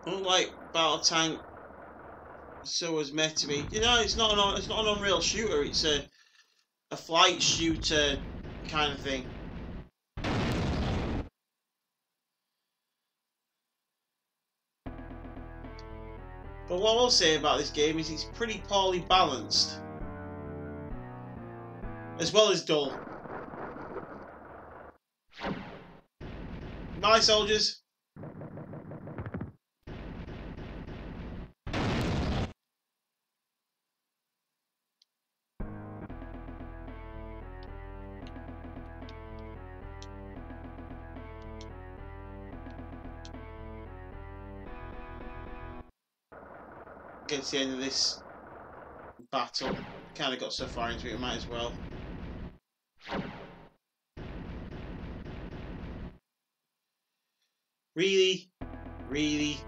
Unlike Battle Tank, so was be. You know, it's not an it's not an on-rail shooter. It's a a flight shooter kind of thing. But what I'll say about this game is it's pretty poorly balanced, as well as dull. Bye, soldiers. it's the end of this battle. Kind of got so far into it, we might as well. Really? Really?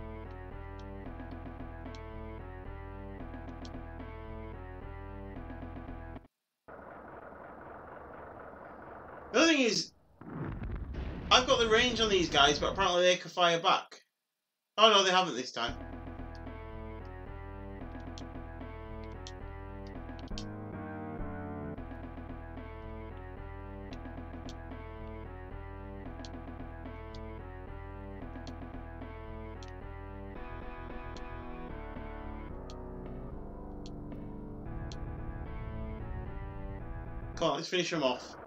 The other thing is, I've got the range on these guys, but apparently they can fire back. Oh no, they haven't this time. Finish them off.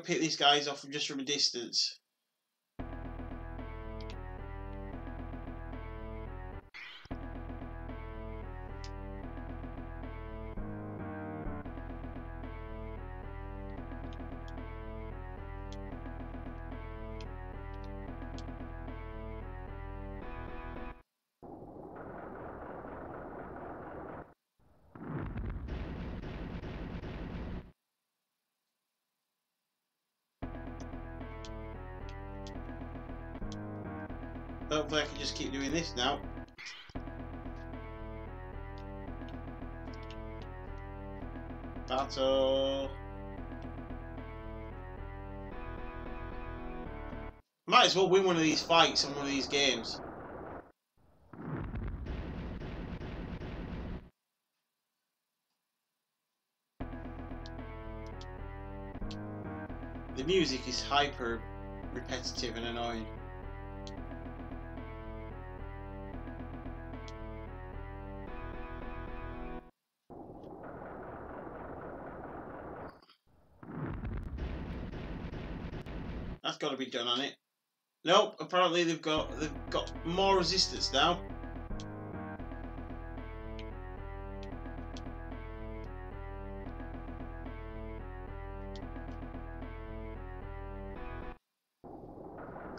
Pick these guys off just from a distance. Just keep doing this now. Battle. Might as well win one of these fights in one of these games. The music is hyper repetitive and annoying. Got to be done on it. Nope. Apparently they've got they've got more resistance now.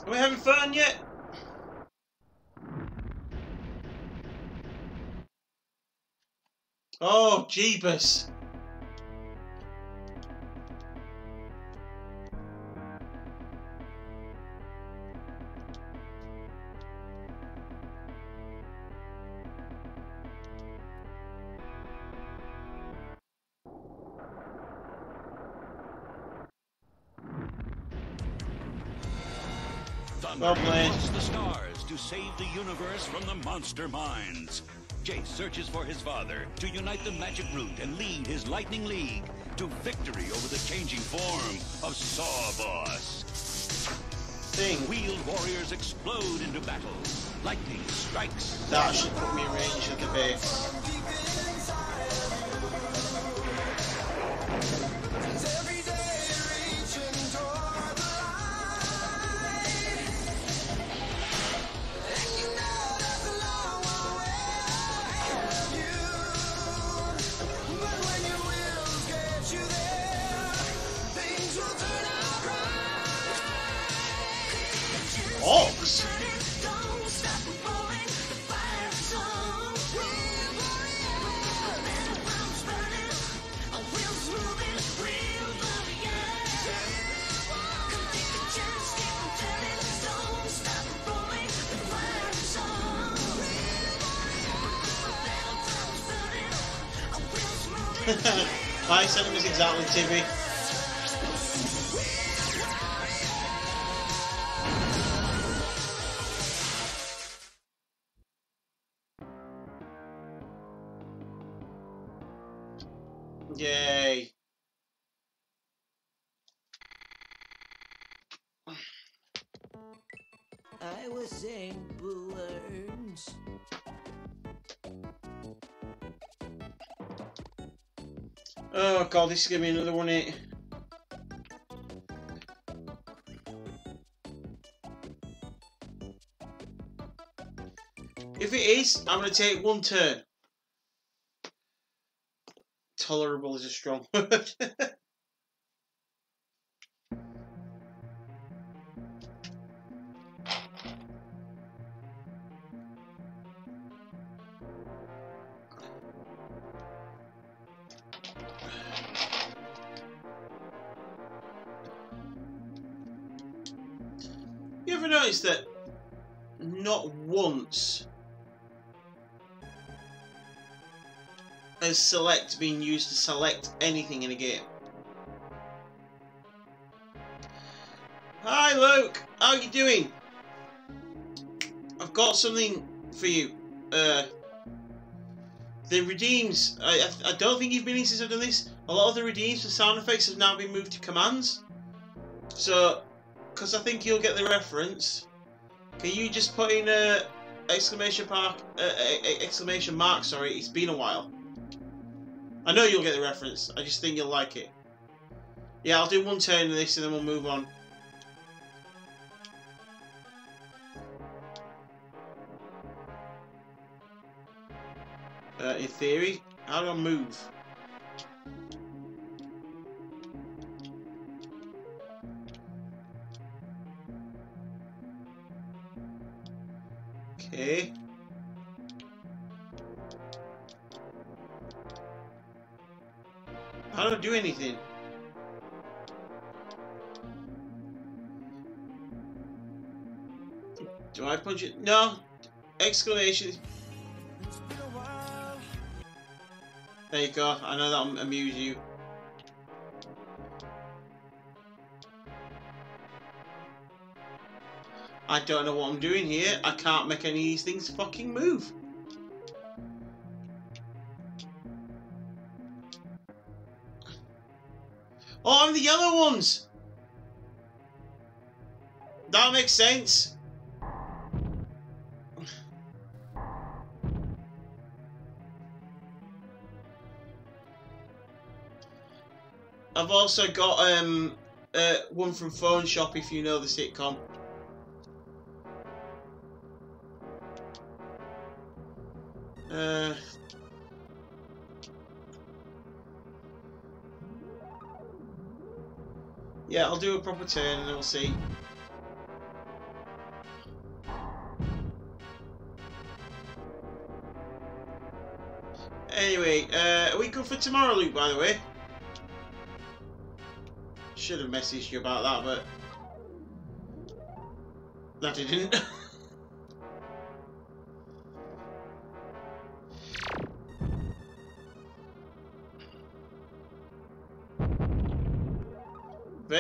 Are we having fun yet? Oh, Jeebus. Well played. the stars to save the universe from the monster minds. Jayce searches for his father to unite the magic root and lead his Lightning League to victory over the changing form of Sawboss. Thing. Wheeled warriors explode into battle. Lightning strikes. That should put me in range of the base. My sentiments exactly, Timmy. This is gonna be another one hit. If it is, I'm gonna take one turn. Tolerable is a strong word. Select being used to select anything in a game? Hi Luke, how are you doing? I've got something for you. Uh, the redeems. I, I don't think you've been in since I've done this. A lot of the redeems for sound effects have now been moved to commands. So, because I think you'll get the reference, can you just put in a exclamation mark? Uh, uh, exclamation mark. Sorry, it's been a while. I know you'll get the reference. I just think you'll like it. Yeah, I'll do one turn of this and then we'll move on. Uh, in theory, how do I move? Okay. How don't do anything? Do I punch it? No. Exclamation. There you go. I know that'll amuse you. I don't know what I'm doing here. I can't make any of these things fucking move. Oh, I'm the yellow ones! That makes sense. I've also got um uh, one from Phone Shop if you know the sitcom. Uh, yeah, I'll do a proper turn and we'll see. Anyway, uh, are we good for tomorrow, Luke, by the way? Should have messaged you about that, but... That didn't.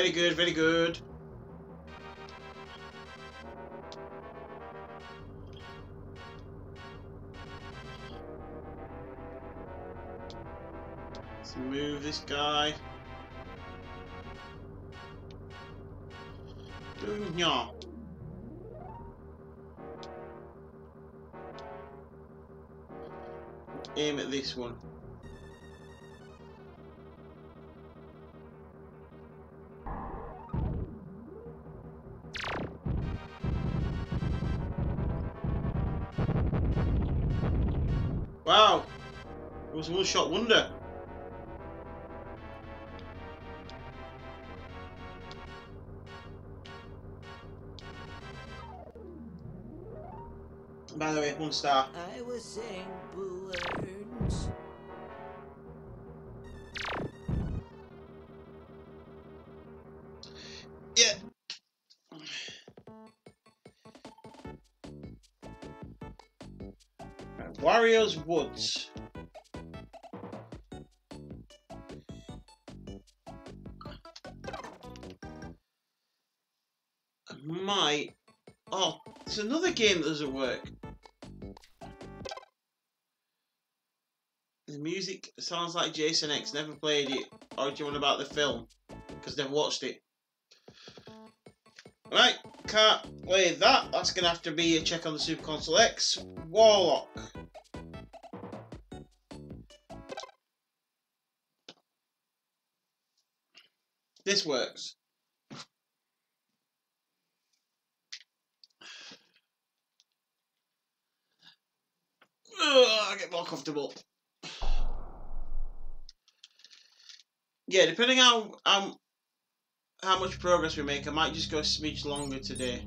Very good, very good. Let's move this guy. Yeah. Aim at this one. Was a one-shot wonder. By the way, one star. I was saying balloons. Yeah. Wario's Woods. Might. Oh, it's another game that doesn't work. The music sounds like Jason X. Never played it. Or do you want about the film? Because never watched it. Right, can't play that. That's going to have to be a check on the Super Console X. Warlock. This works. Ugh, I get more comfortable. Yeah, depending on how, how much progress we make, I might just go a smidge longer today.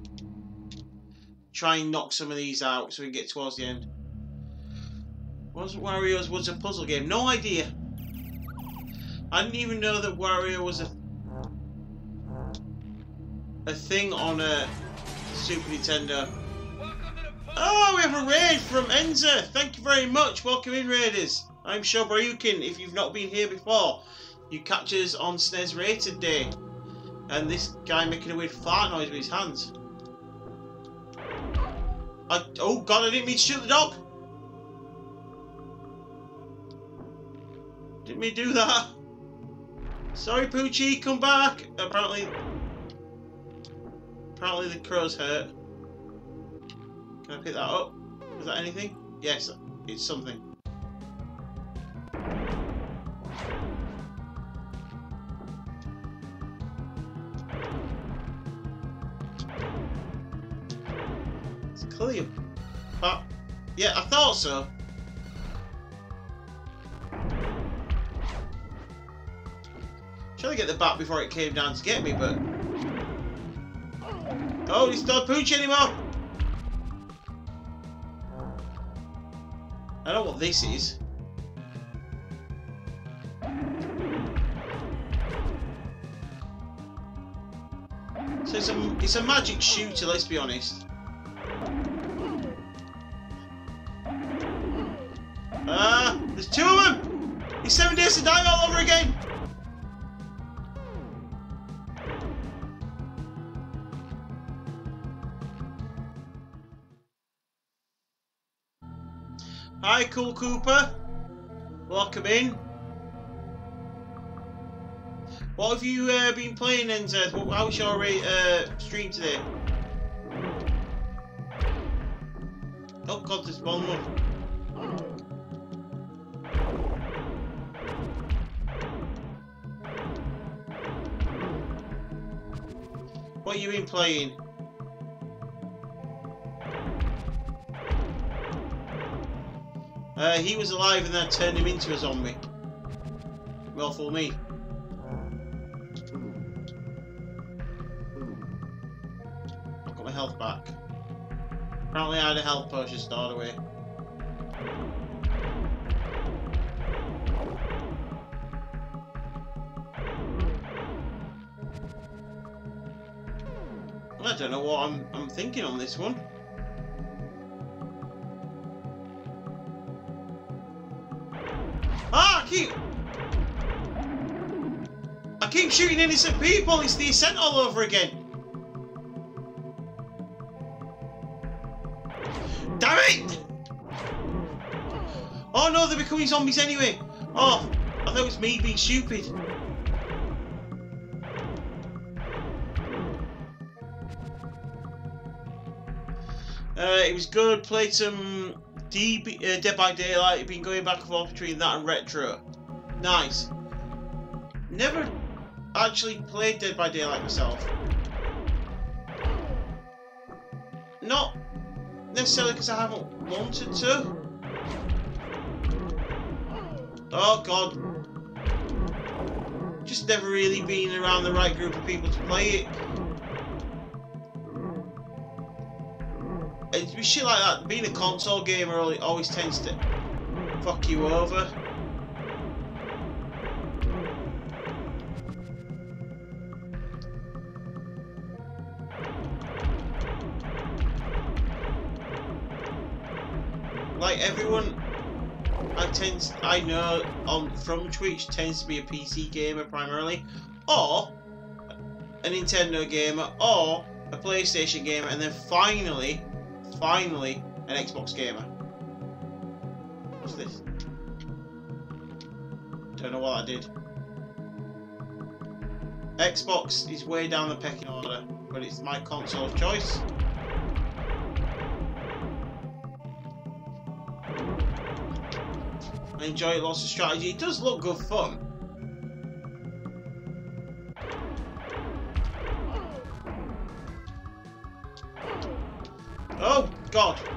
Try and knock some of these out so we can get towards the end. Was Wario's Woods a puzzle game? No idea. I didn't even know that Wario was a a thing on a Super Nintendo. Oh, we have a raid from Enza. Thank you very much. Welcome in, Raiders. I'm Shobryuken. If you've not been here before, you catch us on SNES Rated Day. And this guy making a weird fart noise with his hands. I, oh god, I didn't mean to shoot the dog! Didn't mean to do that. Sorry, Poochie, come back. Apparently, apparently the crow's hurt. Can I pick that up? Is that anything? Yes, it's something. It's clear. But, yeah, I thought so. Trying to get the bat before it came down to get me, but... Oh, it's not Pooch anymore! I don't know what this is. So it's a, it's a magic shooter, let's be honest. Ah, there's two of them! It's seven days to die all over again! Hi, Cool Cooper. Welcome in. What have you uh, been playing? What- How's your uh, stream today? Oh god, there's one more. What you been playing? Uh, he was alive and I turned him into a zombie. Well, for me. I've got my health back. Apparently I had a health potion stored away. I don't know what I'm, I'm thinking on this one. I keep shooting innocent people. It's the ascent all over again. Damn it! Oh no, they're becoming zombies anyway. Oh, I thought it was me being stupid. Uh, it was good. Played some Uh, Dead by Daylight. Been going back and forth between that and Retro. Nice. Never actually played Dead by Daylight myself. Not necessarily because I haven't wanted to. Oh god. Just never really been around the right group of people to play it. It's shit like that. Being a console gamer always, tends to fuck you over. Like everyone, I tend I know on from Twitch tends to be a PC gamer primarily, or a Nintendo gamer, or a PlayStation gamer, and then finally finally an Xbox gamer. What's this? Don't know what I did. Xbox is way down the pecking order, but it's my console of choice. I enjoy lots of strategy. It does look good fun. God.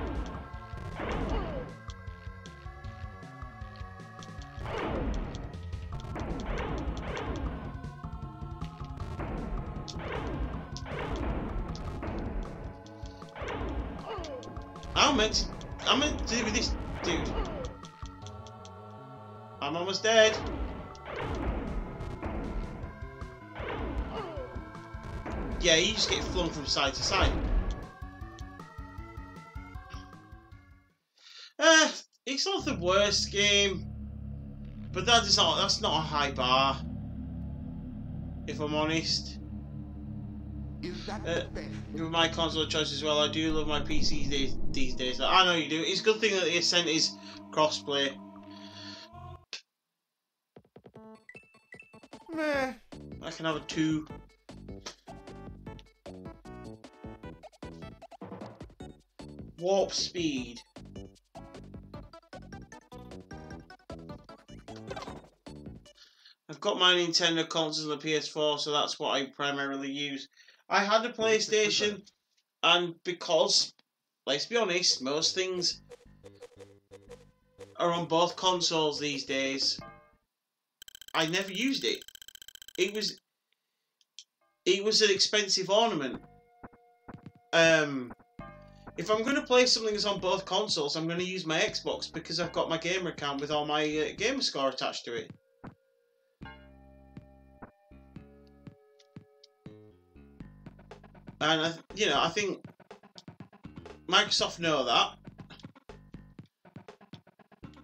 The worst game, but that is not that's not a high bar. If I'm honest, Uh, with my console choice as well, I do love my PC these, these days. I know you do. It's a good thing that the Ascent is crossplay. Meh. I can have a two. Warp speed. Got my Nintendo consoles and the PS4, so that's what I primarily use. I had a PlayStation, and because, let's be honest, most things are on both consoles these days. I never used it. It was it was an expensive ornament. Um, if I'm going to play something that's on both consoles, I'm going to use my Xbox because I've got my gamer account with all my uh, gamer score attached to it. And I, you know, I think Microsoft know that,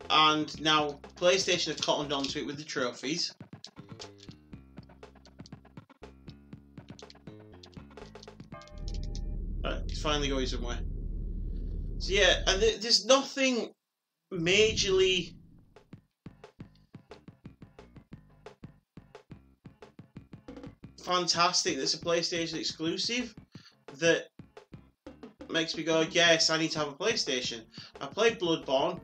and now PlayStation have cottoned onto it with the trophies. It's finally going somewhere. So yeah, and th- there's nothing majorly fantastic that's a PlayStation exclusive that makes me go, yes, I need to have a PlayStation. I played Bloodborne,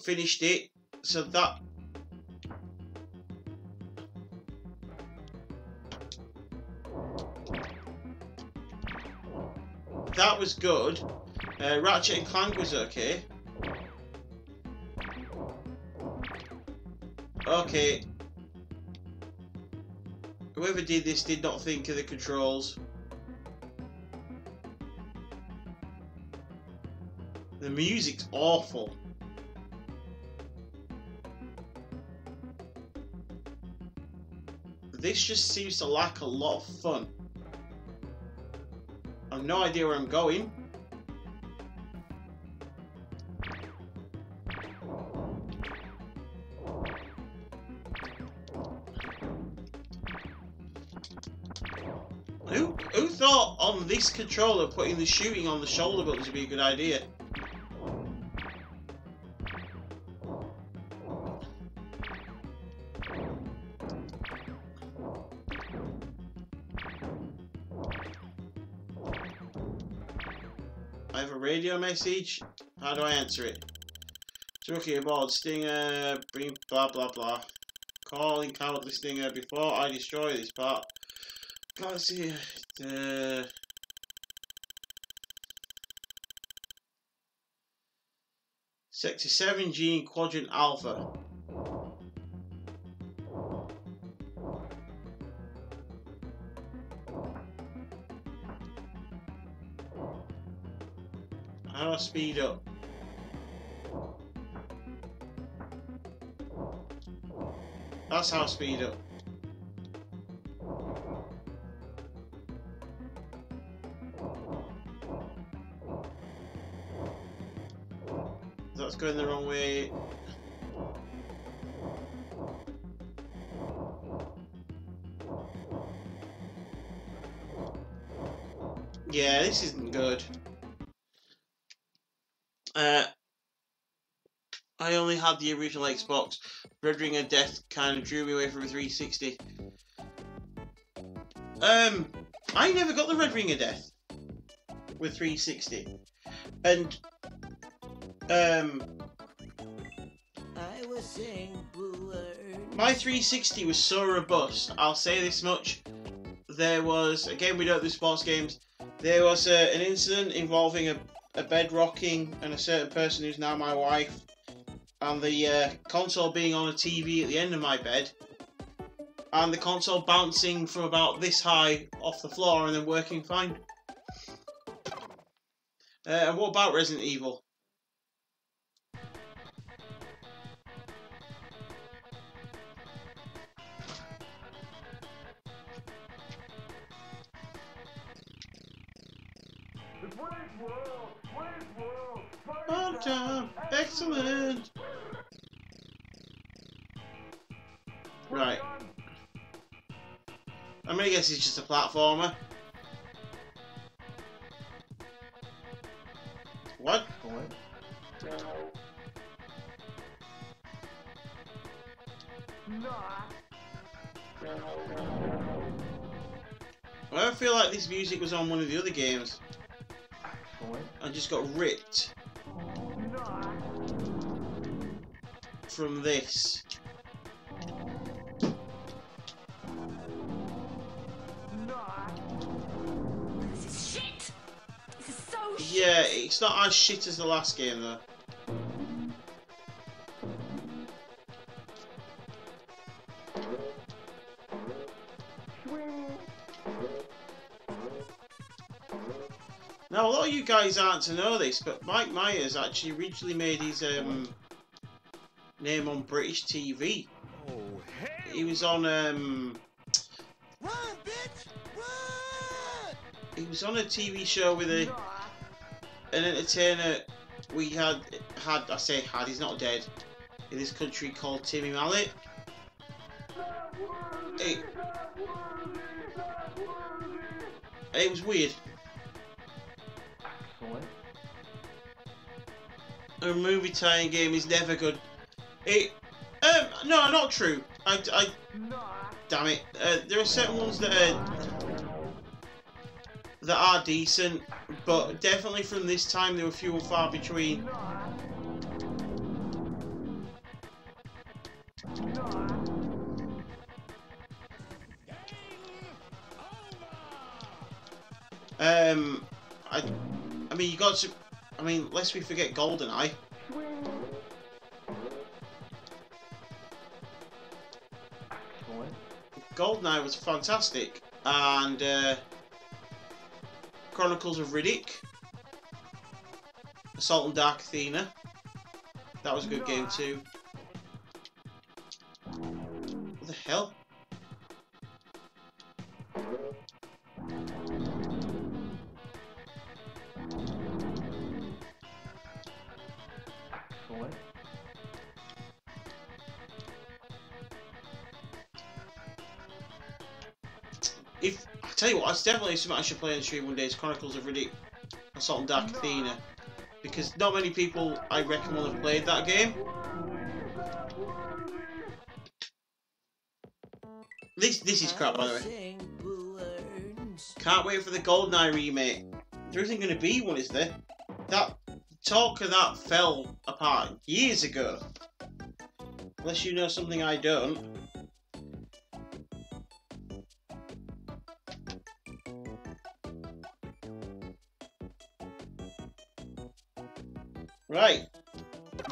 finished it, so that that was good. Uh, Ratchet and Clank was okay. Okay. Whoever did this did not think of the controls. The music's awful. This just seems to lack a lot of fun. I've no idea where I'm going. Who, who thought on this controller putting the shooting on the shoulder buttons would be a good idea? Message. How do I answer it? Rookie aboard, Stinger, bring blah blah blah. Calling cowardly Stinger before I destroy this part. Can't see uh, Sector 7 G Quadrant Alpha. Speed up? That's how speed up. That's going the wrong way. Yeah, this isn't good. Uh, I only had the original Xbox. Red Ring of Death kind of drew me away from a 360. Um, I never got the Red Ring of Death with 360, and um, I was saying my 360 was so robust. I'll say this much: there was again, we don't do sports games. There was uh, an incident involving a, a bed rocking and a certain person who's now my wife, and the uh, console being on a TV at the end of my bed, and the console bouncing from about this high off the floor and then working fine. Uh, and what about Resident Evil? Job. Excellent. Right. I'm gonna guess it's just a platformer. What? Well, I feel like this music was on one of the other games. I just got ripped from this. This is shit. This is so shit. Yeah, it's not as shit as the last game though. Now, a lot of you guys aren't to know this, but Mike Myers actually originally made his um, name on British TV. Oh, hell! He was on um, Run, bitch! Run! he was on a TV show with a an entertainer we had had I say had he's not dead in this country called Timmy Mallett. It, it was weird. A movie tie-in game is never good. It um no not true. I, I damn it. Uh, there are certain ones that are that are decent, but definitely from this time they were few and far between. Um, I, I mean, you got to, I mean, lest we forget Goldeneye. Goldeneye was fantastic, and uh, Chronicles of Riddick, Assault on Dark Athena. That was a good game too. What the hell? Tell you what, that's definitely something I should play on stream one day. Is Chronicles of Riddick, Assault on Dark Athena, because not many people I reckon will have played that game. This this is crap, by the way. Can't wait for the GoldenEye remake. There isn't going to be one, is there? That talk of that fell apart years ago. Unless you know something I don't. Right.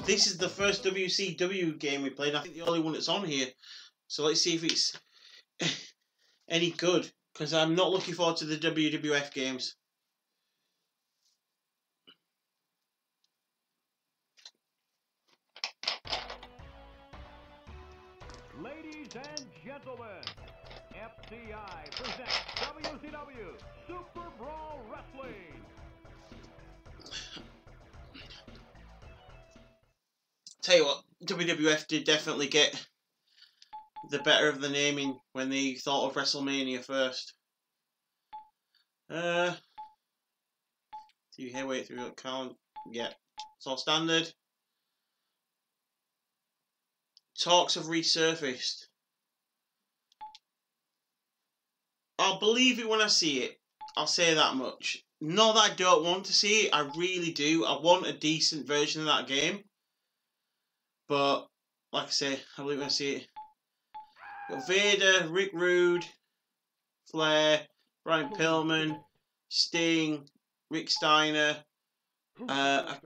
This is the first WCW game we played. I think the only one that's on here. So let's see if it's any good. Because I'm not looking forward to the WWF games. Ladies and gentlemen, FCI presents WCW Super Brawl Wrestling. Tell you what, WWF did definitely get the better of the naming when they thought of WrestleMania first. Uh, TV heavyweight through count. Yeah, it's all standard. Talks have resurfaced. I'll believe it when I see it. I'll say that much. Not that I don't want to see it. I really do. I want a decent version of that game. But like I say, I believe I see it. Got Vader, Rick Rude, Flair, Brian Pillman, Sting, Rick Steiner. Uh, I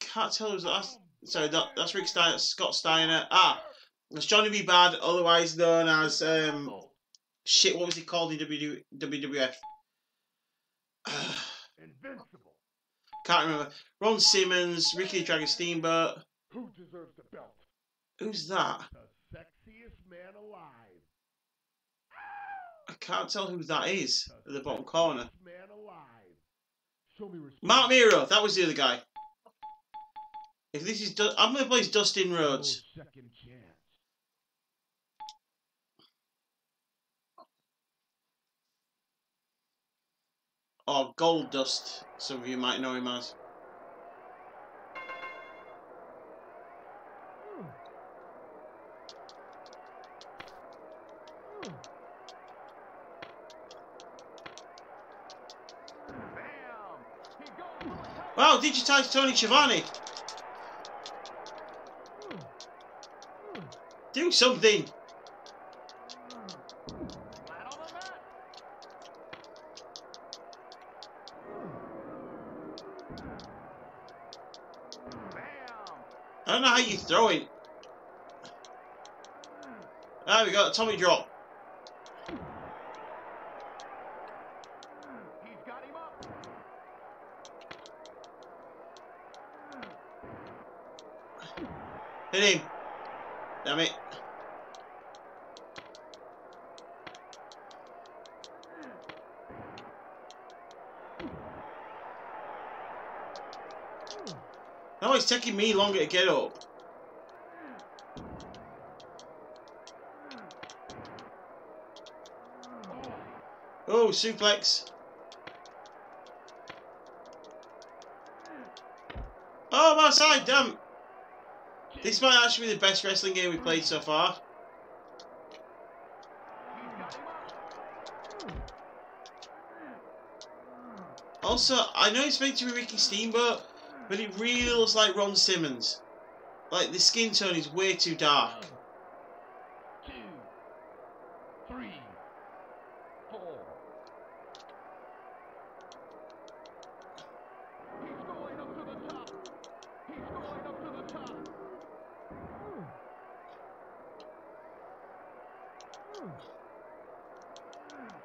can't tell who's that. Sorry, that, that's Rick Steiner, Scott Steiner. Ah, it's Johnny B. Badd, otherwise known as um, shit. What was he called in WW, WWF? Invincible. Can't remember. Ron Simmons, Ricky the Dragon Steamboat. Who deserves the belt? Who's that? The sexiest man alive. I can't tell who that is at the bottom corner. Man alive. Show me. Marc Mero, that was the other guy. If this is, Du- I'm gonna play Dustin Rhodes. Oh, chance. or Gold Dust, some of you might know him as. Wow, digitized Tony Schiavone. Do something. I don't know how you throw it. Ah, we got a Tommy drop. He's got him up. Hit him. Damn it. Now it's me longer to get up. Oh, suplex. Oh, I'm outside, damn. This might actually be the best wrestling game we've played so far. Also, I know it's meant to be Ricky Steamboat, but it really looks like Ron Simmons. Like, the skin tone is way too dark. Two, three, four. He's going up to the top. He's going up to the top.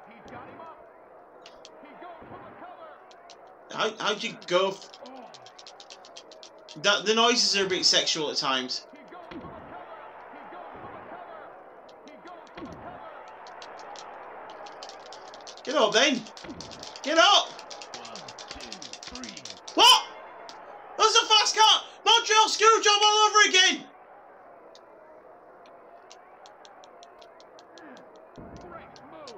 He's got him up. He goes for the cover. How, how'd you go? That, the noises are a bit sexual at times. The the the. Get up then! Get up! One, two, three. What? That's a fast cut! Montreal screw job all over again! Great move.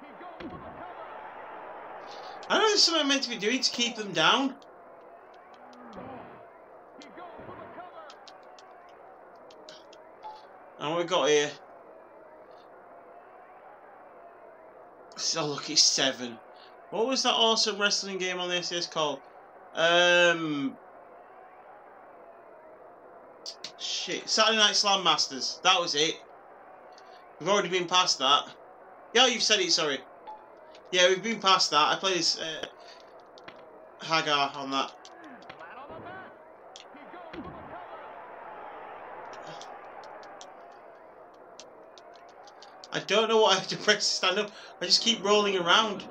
He goes for the cover. I know there's something I'm meant to be doing to keep them down. And we got here? So look, it's seven. What was that awesome wrestling game on the SNES called? Um. Shit, Saturday Night Slam Masters. That was it. We've already been past that. Yeah, you've said it. Sorry. Yeah, we've been past that. I played this. uh, Hagar on that. I don't know what I have to press to stand up. I just keep rolling around.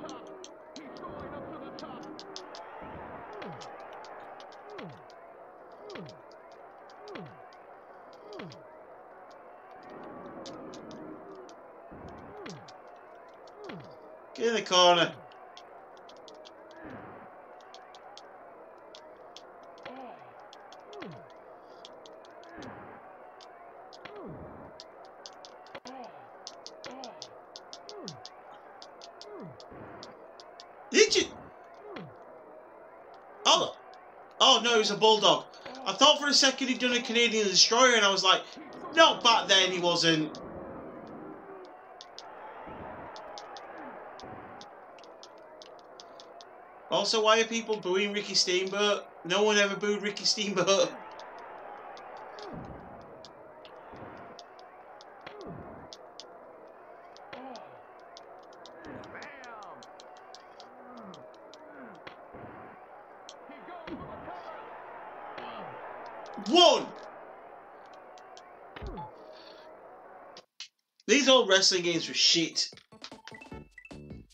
Get in the corner. Did you? Oh, a bulldog. I thought for a second he'd done a Canadian destroyer, and I was like, no, back then he wasn't. Also, why are people booing Ricky Steamboat? No one ever booed Ricky Steamboat. wrestling games were shit.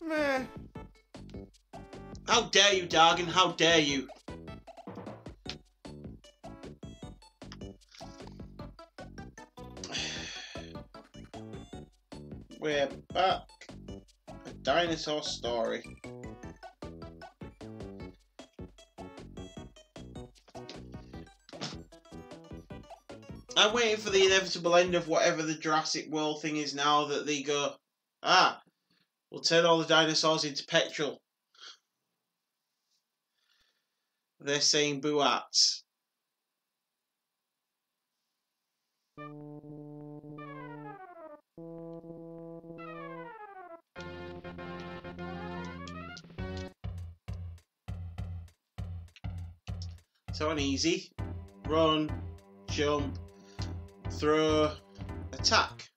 Meh. How dare you, Dargan? How dare you? We're back. A dinosaur story. I'm waiting for the inevitable end of whatever the Jurassic World thing is now that they go, ah, we'll turn all the dinosaurs into petrol. They're saying buats. So on easy, run, jump, throw, attack.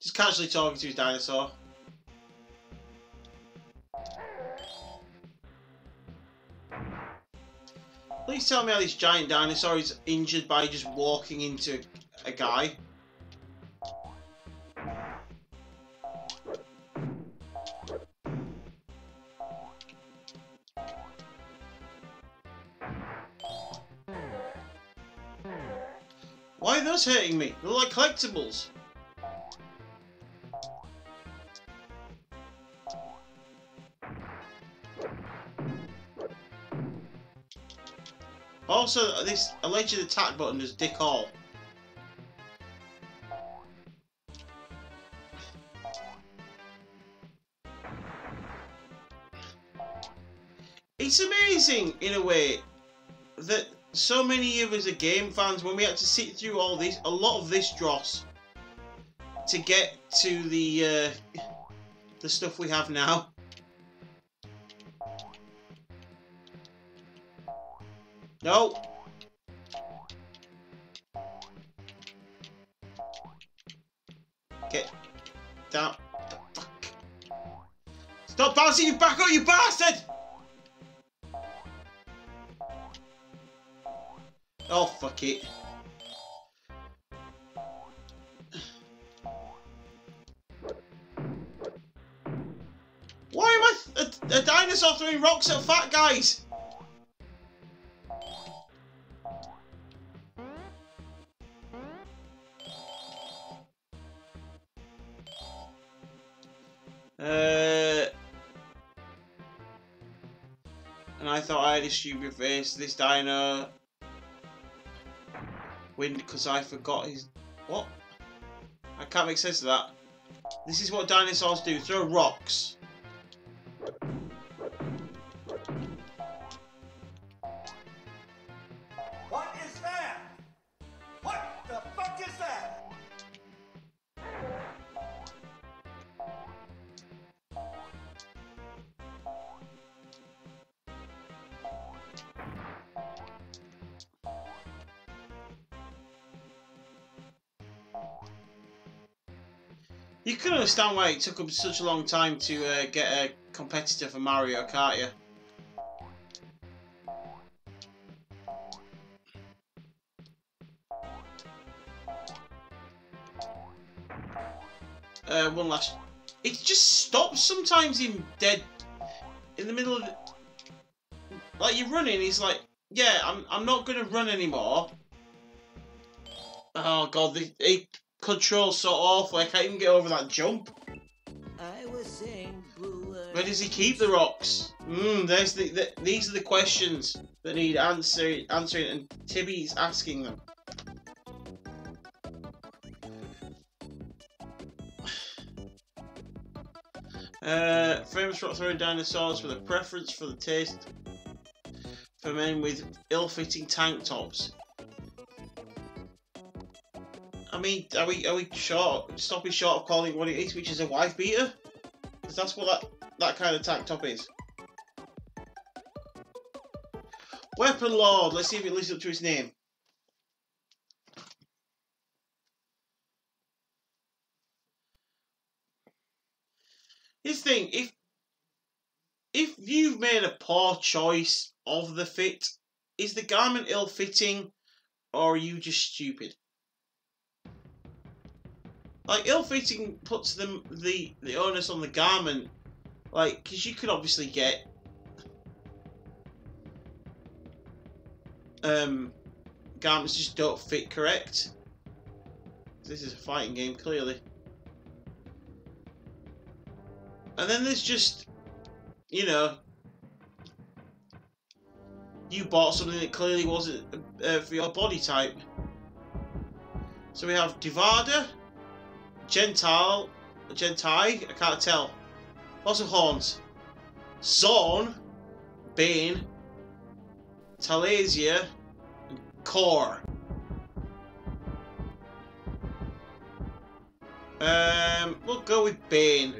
Just casually talking to his dinosaur. Please tell me how this giant dinosaur is injured by just walking into a guy. Hurting me? They're like collectibles. Also, this alleged attack button is dick all. It's amazing, in a way, so many of us are game fans, when we had to sit through all this, a lot of this dross, to get to the, uh, the stuff we have now. No. Why am I a, a dinosaur throwing rocks at fat guys? Uh, and I thought I had a stupid face. This dino win because I forgot his what? I can't make sense of that. This is what dinosaurs do: throw rocks. Understand why it took them such a long time to uh, get a competitor for Mario, can't you? Uh, one last. It just stops sometimes in dead, in the middle of, the, like you're running. He's like, yeah, I'm I'm not gonna run anymore. Oh god, the it controls so awful. I can't even get over that jump. I was saying, Where does he keep the rocks? Hmm, there's the, the these are the questions that need answer, answering, and Tibby's asking them. Uh, famous rock throwing dinosaurs with a preference for the taste for men with ill-fitting tank tops. I mean, are we are we short? Stopping short of calling what it is, which is a wife beater? Because that's what that that kind of tank top is. Weaponlord. Let's see if it lives up to his name. His thing, if if you've made a poor choice of the fit, is the garment ill-fitting, or are you just stupid? Like ill-fitting puts them the the onus on the garment, like because you could obviously get um, garments just don't fit correct. This is a fighting game, clearly. And then there's just, you know, you bought something that clearly wasn't uh, for your body type. So we have Divada, Gentile, Gentai, I can't tell. Lots of horns. Zorn, Bane, Talazia, and Korr. Um, we'll go with Bane.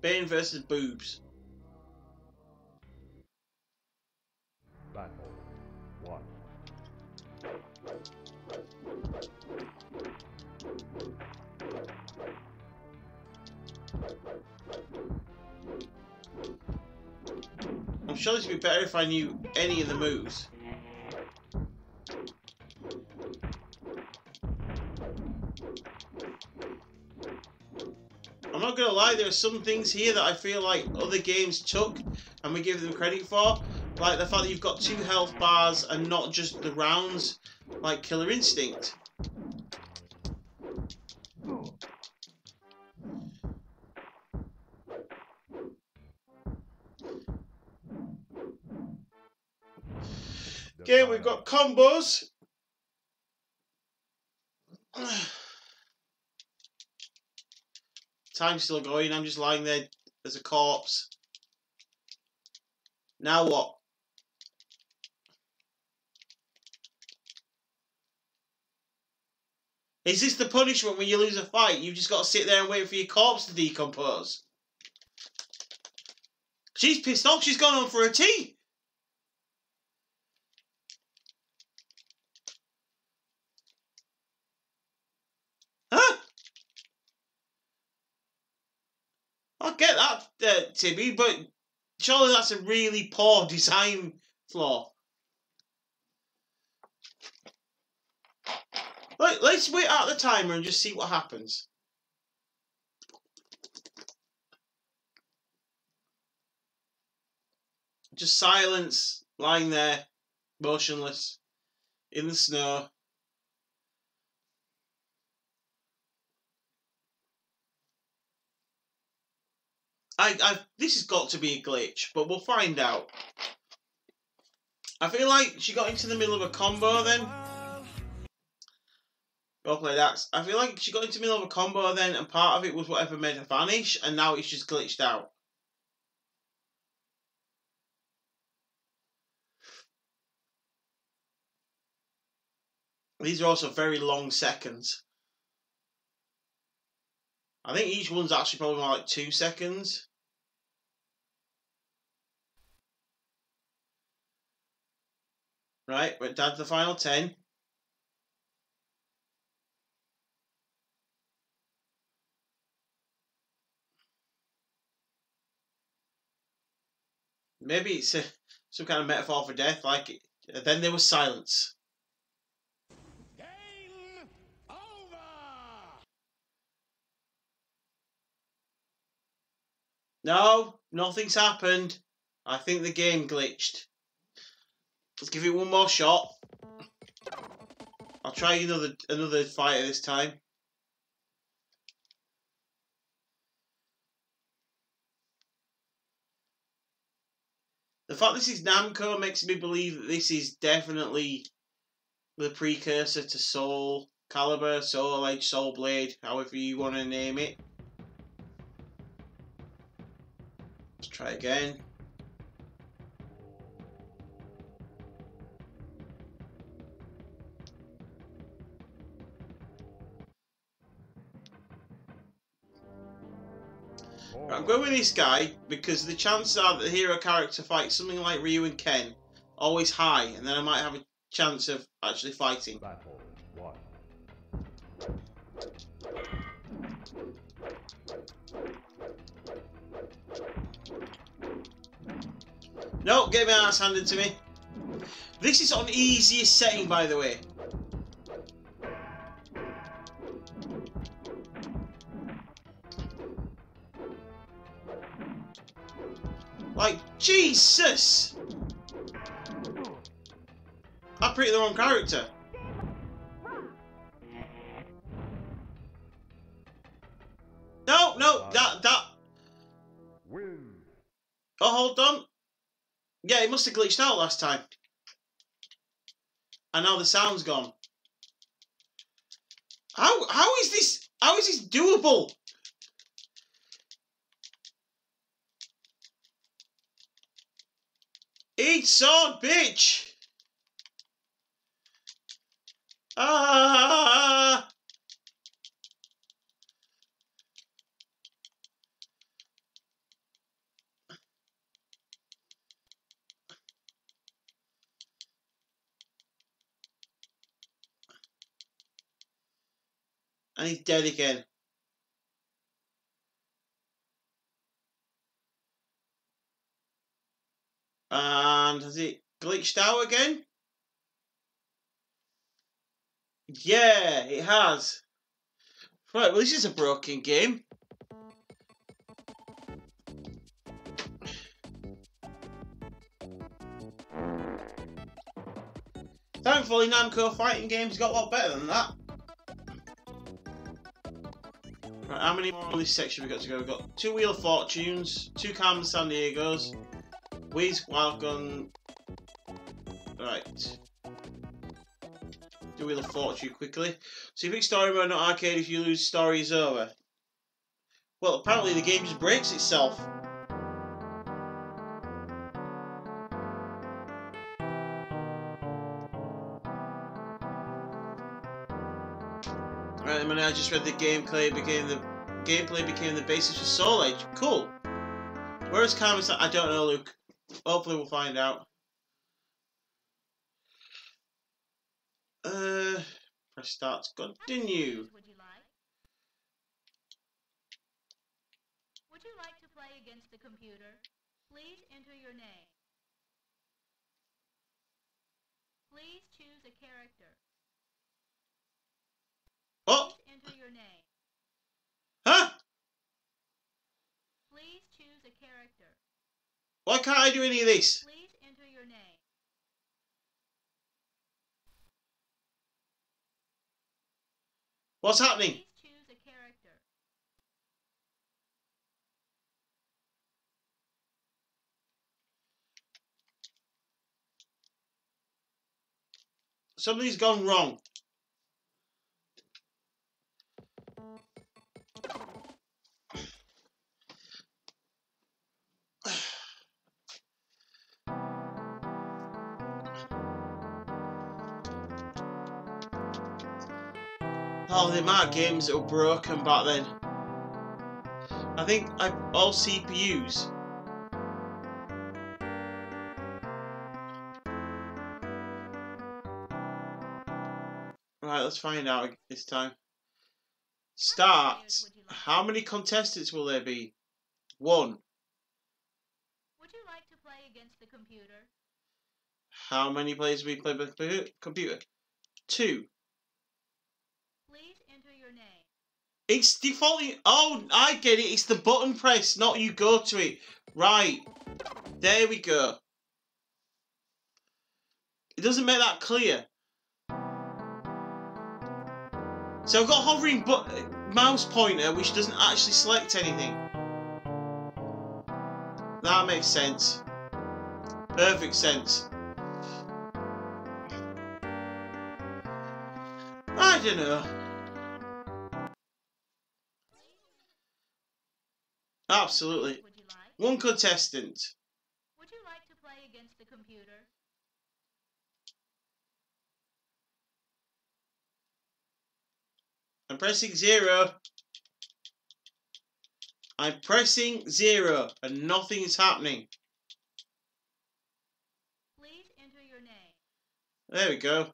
Bane versus boobs. Sure this would be better if I knew any of the moves. I'm not gonna lie, there are some things here that I feel like other games took and we give them credit for. Like the fact that you've got two health bars and not just the rounds, like Killer Instinct. Okay, we've got combos. Time's still going. I'm just lying there as a corpse. Now what? Is this the punishment when you lose a fight? You've just got to sit there and wait for your corpse to decompose. She's pissed off. She's gone on for a tea. Huh? I get that, uh, Timmy, but surely that's a really poor design flaw. Let, let's wait out the timer and just see what happens. Just silence, lying there, motionless, in the snow. I, I, this has got to be a glitch, but we'll find out. I feel like she got into the middle of a combo then. Go play that. I feel like she got into the middle of a combo then, and part of it was whatever made her vanish, and now it's just glitched out. These are also very long seconds. I think each one's actually probably like two seconds. Right, we're down to the final ten. Maybe it's a, some kind of metaphor for death. Like, it, then there was silence. No, nothing's happened. I think the game glitched. Let's give it one more shot. I'll try another another fighter this time. The fact this is Namco makes me believe that this is definitely the precursor to Soul Calibur, Soul Edge, Soul Blade, however you want to name it. Let's try again. I'm going with this guy because the chances are that the hero character fights something like Ryu and Ken always high, and then I might have a chance of actually fighting. Battle. One. No, get my ass handed to me. This is on easiest setting, by the way. Jesus! I picked the wrong character. No, no, that, that, Win. oh, hold on. Yeah, it must have glitched out last time. And now the sound's gone. How, how is this, how is this doable? Eat sword, bitch! Ah! And he's dead again. And has it glitched out again? Yeah, it has. Right, well, this is a broken game. Thankfully, Namco fighting games got a lot better than that. Right, how many more on this section we got to go? We've got two Wheel of Fortunes, two Carmen Sandiego's, Wild Gun. Right. Do Wheel of Fortune quickly. So you pick story mode, not arcade. If you lose, story is over. Well, apparently the game just breaks itself. Right, I mean, I just read the gameplay became the gameplay became the basis for Soul Edge. Cool. Where's Carmen? I don't know, Luke. Hopefully, we'll find out. Uh, press start to continue. Would you like? Would you like to play against the computer? Please enter your name. Please choose a character. What? Please enter your name. Huh? Please choose a character. Why can't I do any of this? Please enter your name. What's happening? Choose a character. Something's gone wrong. Oh, the amount of games that were broken back then. I think I, all CPUs. Right, let's find out this time. Start. Would you like? How many contestants will there be? One. Would you like to play against the computer? How many players will we play with the computer? Two. Please enter your name. It's defaulting. Oh, I get it. It's the button press, not you go to it. Right. There we go. It doesn't make that clear. So I've got hovering but mouse pointer, which doesn't actually select anything. That makes sense. Perfect sense. I don't know. Absolutely. Would you like? One contestant. Would you like to play against the computer? I'm pressing zero. I'm pressing zero and nothing is happening. Please enter your name. There we go.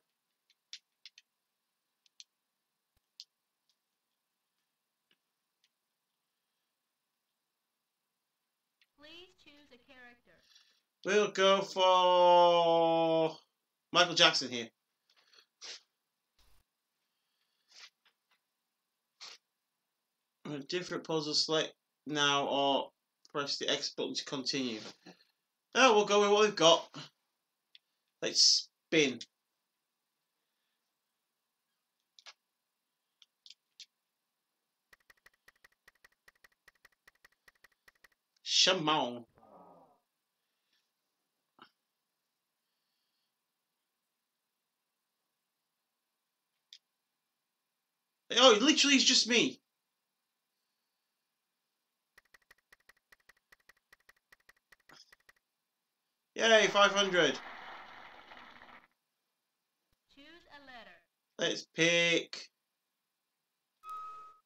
Please choose a character. We'll go for Michael Jackson here. A different puzzle select now or press the X button to continue. Oh, we'll go with what we've got. Let's spin. Shamon. Oh, it literally is just me. Yay, 500. Choose a letter. Let's pick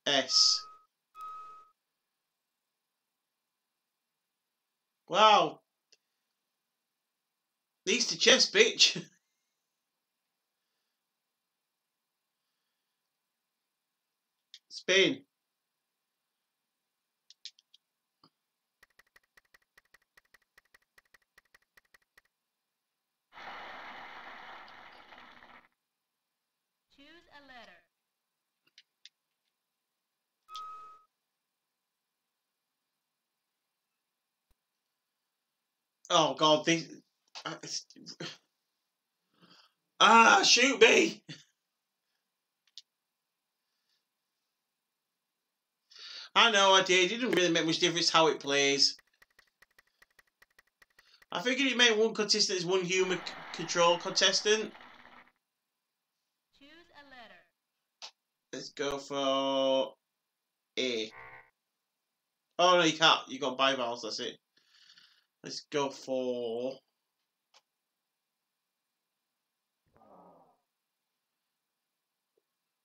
S. Wow. These to chest, bitch. Spain. Choose a letter. Oh god, these. uh, Ah, shoot me! I know I did. It didn't really make much difference how it plays. I figured it made one contestant is one human control contestant. Choose a letter. Let's go for A. Oh no, you can't. You got bivalves. That's it. Let's go for.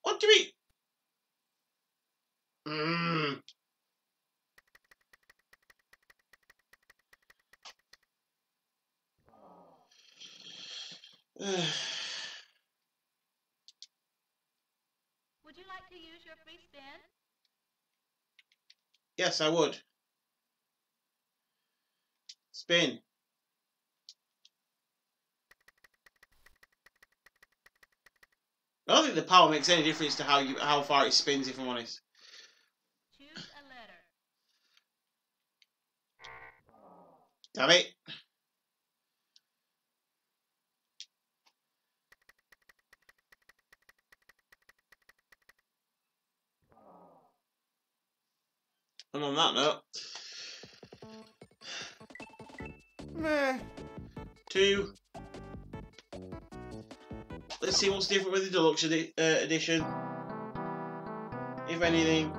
What do we? Mm. Would you like to use your free spin? yes, I would. Spin. I don't think the power makes any difference to how you how far it spins. If I'm honest. Choose a letter. Damn it. And on that note, meh, two. Let's see what's different with the deluxe edi- uh, edition. If anything.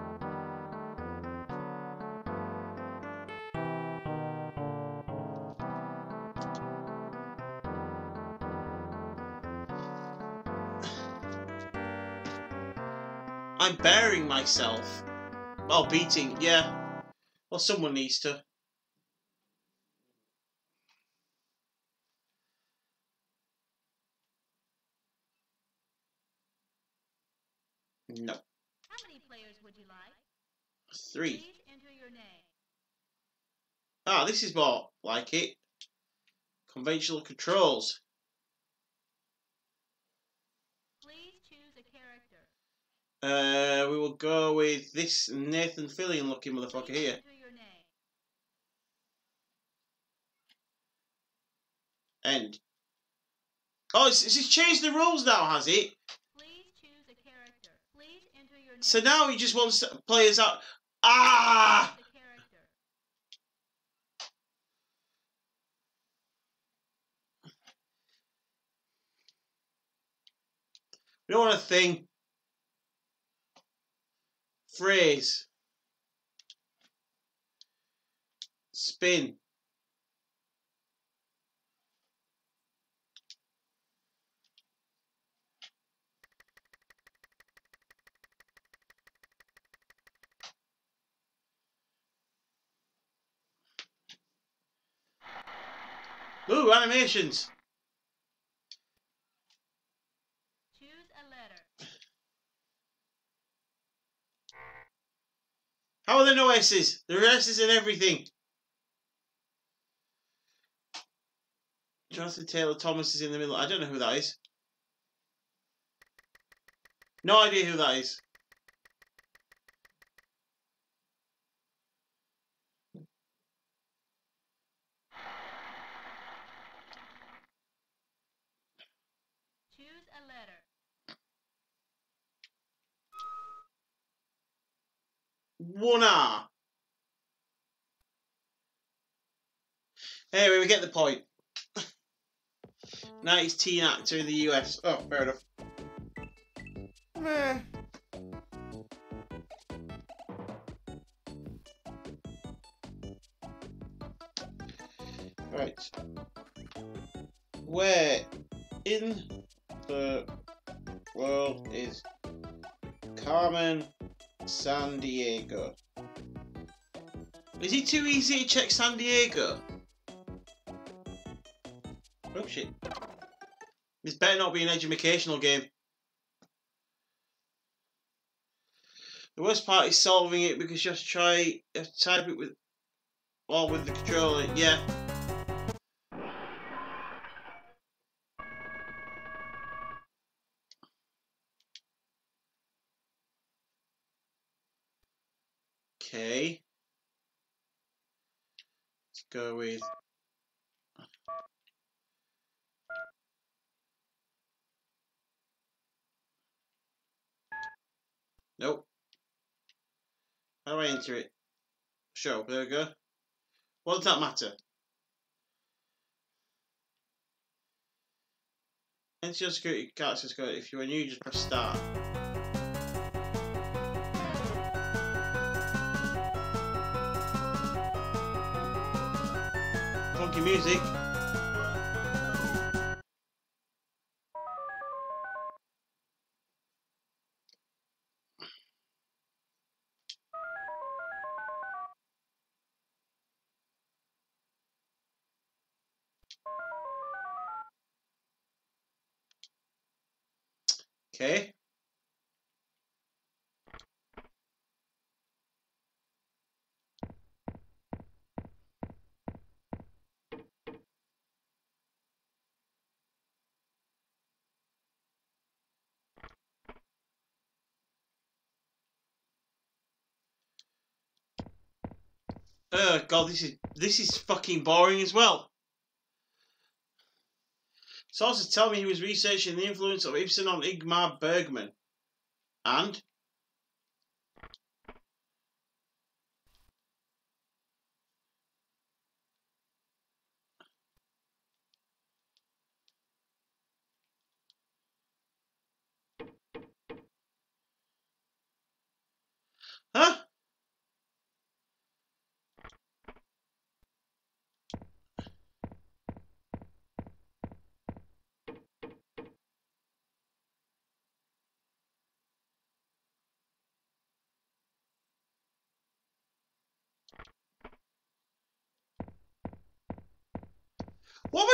Bearing myself. Oh, beating, yeah. Well, someone needs to. No. How many players would you like? Three. Please enter your name. Ah, this is more like it. Conventional controls. Please choose a character. Uh, we will go with this Nathan Fillion looking motherfucker here. enter your name. End. Oh, it's, it's changed the rules now, has it? Please choose a character. Please enter your name. So now he just wants players out. Ah! The character. We don't want a thing. Phrase. Spin. Ooh, animations. Choose a letter. How are there no S's? There are S's in everything. Jonathan Taylor Thomas is in the middle. I don't know who that is. No idea who that is. One R. Anyway, we get the point. 90s teen actor in the US. Oh, fair enough. Meh. Right. Where in the world is Carmen Sandiego? Is it too easy to check San Diego? Oh shit. This better not be an educational game. The worst part is solving it because you have to try you have to type it with well with the controller, yeah. Okay. Let's go with Nope. How do I enter it? Show. There we go. What does that matter? Enter your security code. If you are new, just press start. Music. Oh god, this is this is fucking boring as well. Sources tell me he was researching the influence of Ibsen on Ingmar Bergman. And? Huh? What am I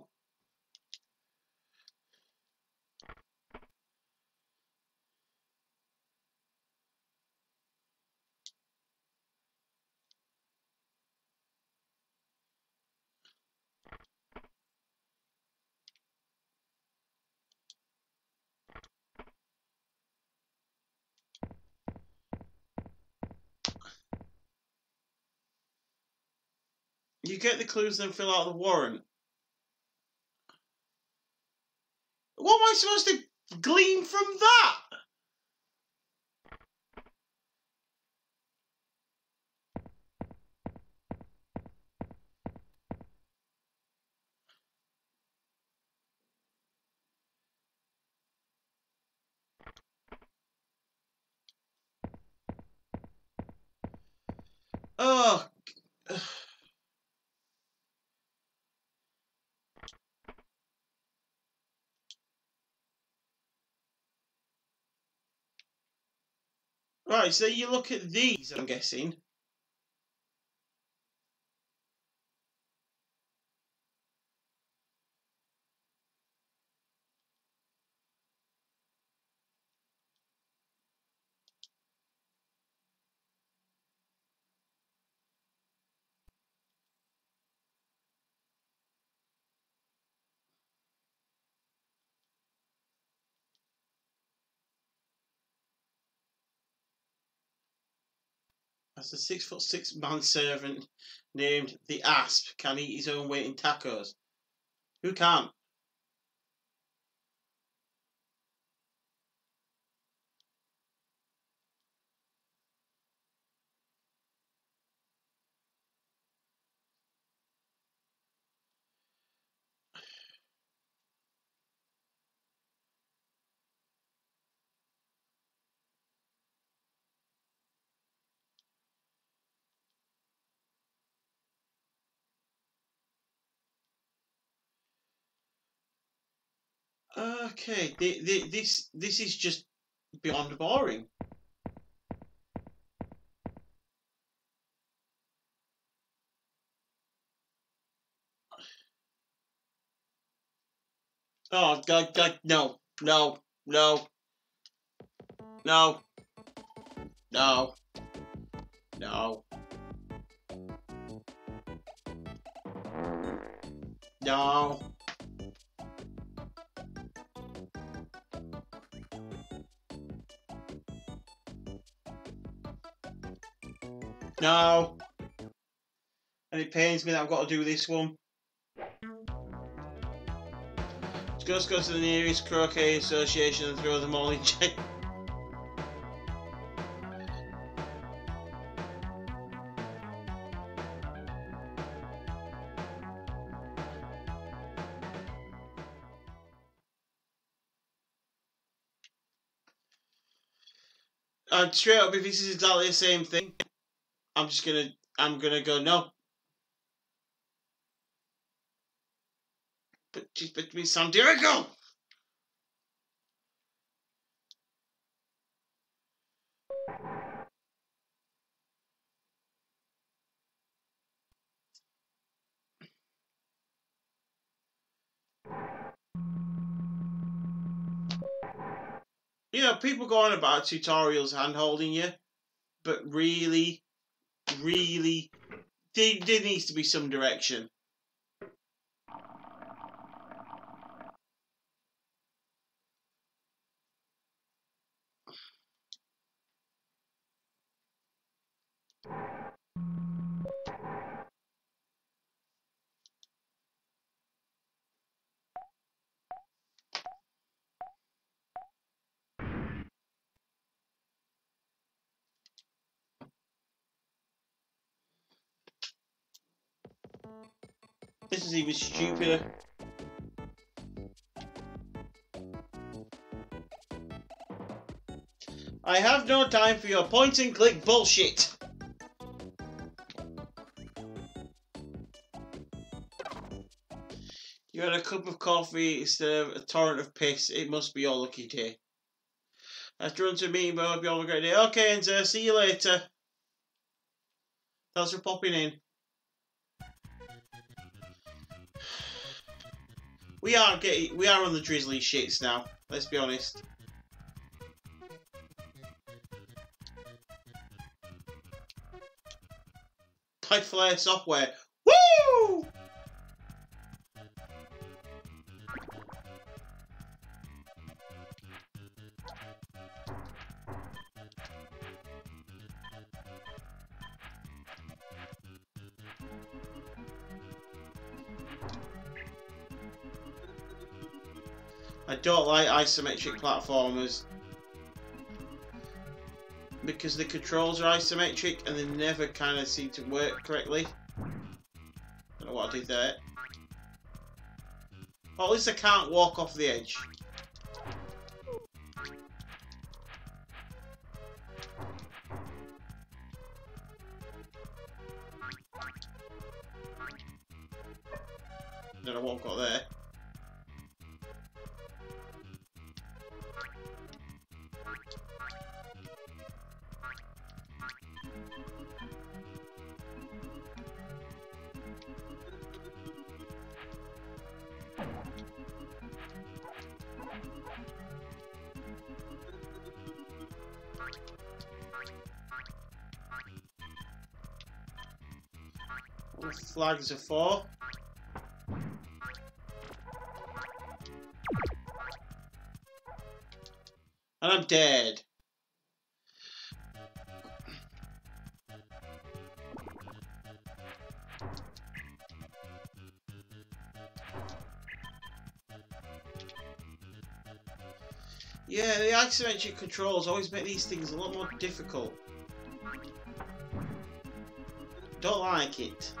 You get the clues, then fill out the warrant. What am I supposed to glean from that? Oh. Right, so you look at these, I'm guessing. As a six foot six man servant named the Asp can eat his own weight in tacos. Who can't? Okay, the, the, this this is just beyond boring. Oh God, God, no, no, no, no, no, no, no. No. And it pains me that I've got to do this one. Let's go to the nearest croquet association and throw them all in jail. And straight up, if this is exactly the same thing, I'm just gonna, I'm gonna go no. But she's to be Sam Dirico. You know, people go on about tutorials hand holding you, but really, really, there, there needs to be some direction. Is even stupider. I have no time for your point and click bullshit. You had a cup of coffee instead of a torrent of piss. It must be your lucky day. After run to meeting, but I hope you all have a great day. Okay, Enzo, see you later. Thanks for popping in. We are getting, we are on the drizzly shits now. Let's be honest. Type Flair software. Isometric platformers because the controls are isometric and they never kind of seem to work correctly. I don't know what I did there. Well, at least I can't walk off the edge. flags are for. And I'm dead. Yeah, the isometric controls always make these things a lot more difficult. Don't like it.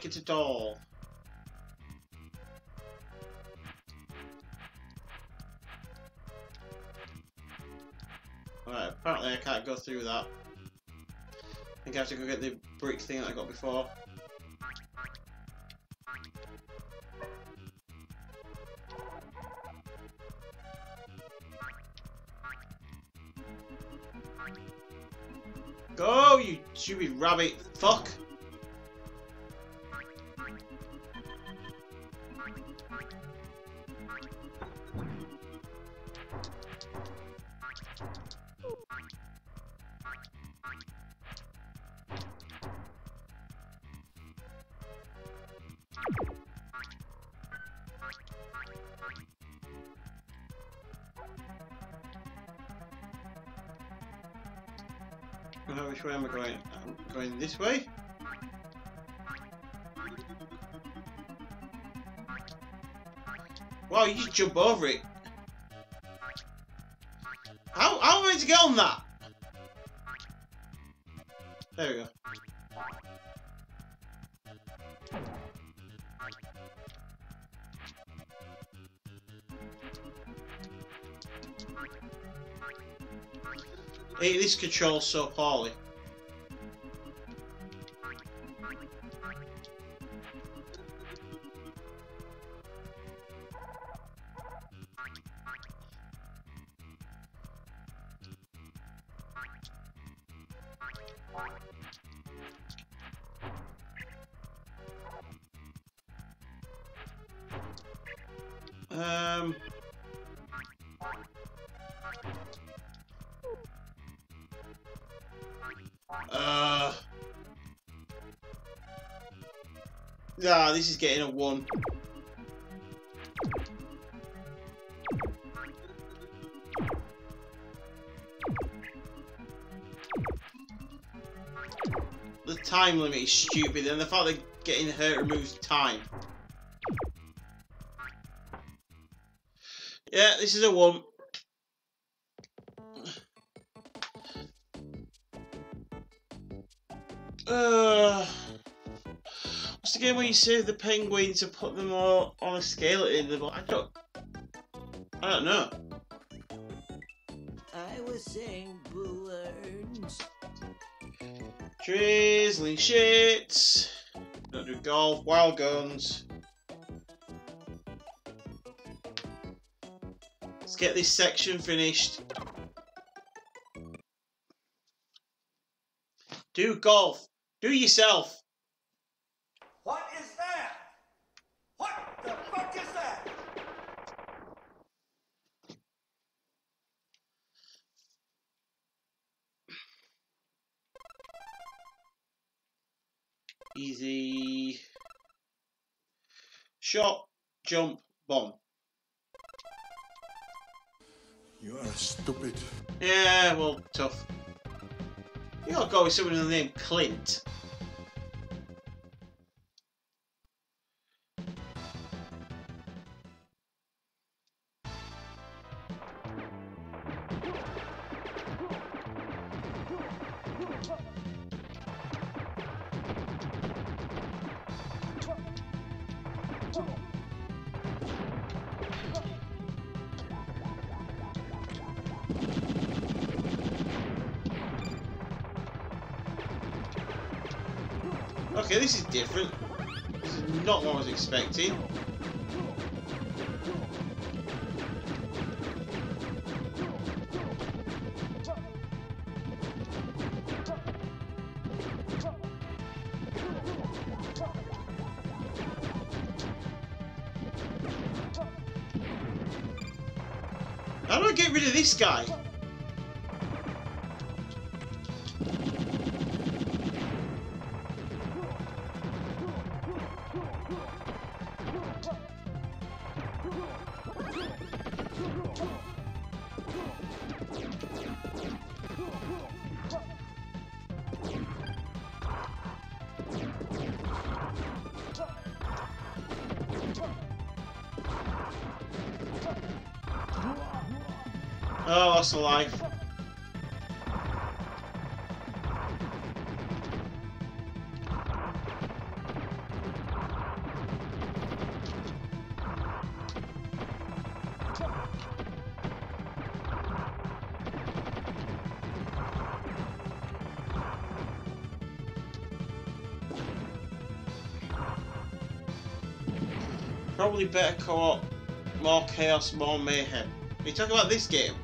Do not like it at all. Alright, apparently I can't go through that. I think I have to go get the brick thing that I got before. Go, you stupid rabbit. It. How, how am I to get on that? There we go. Hey, this controls so poorly. This is getting a one. The time limit is stupid, and the fact that getting hurt removes time. Yeah, this is a one. You save the penguins and put them all on a scale end I don't. I don't know. I was saying balloons. Drizzling shits. Don't do golf. Wild guns. Let's get this section finished. Do golf. Do yourself. Easy. Shot, jump, bomb. You are stupid. Yeah, well, tough. You gotta go with someone with the name Clint. Different. Not what I was expecting. How do I get rid of this guy? Probably better co-op, more chaos, more mayhem. You talk about this game.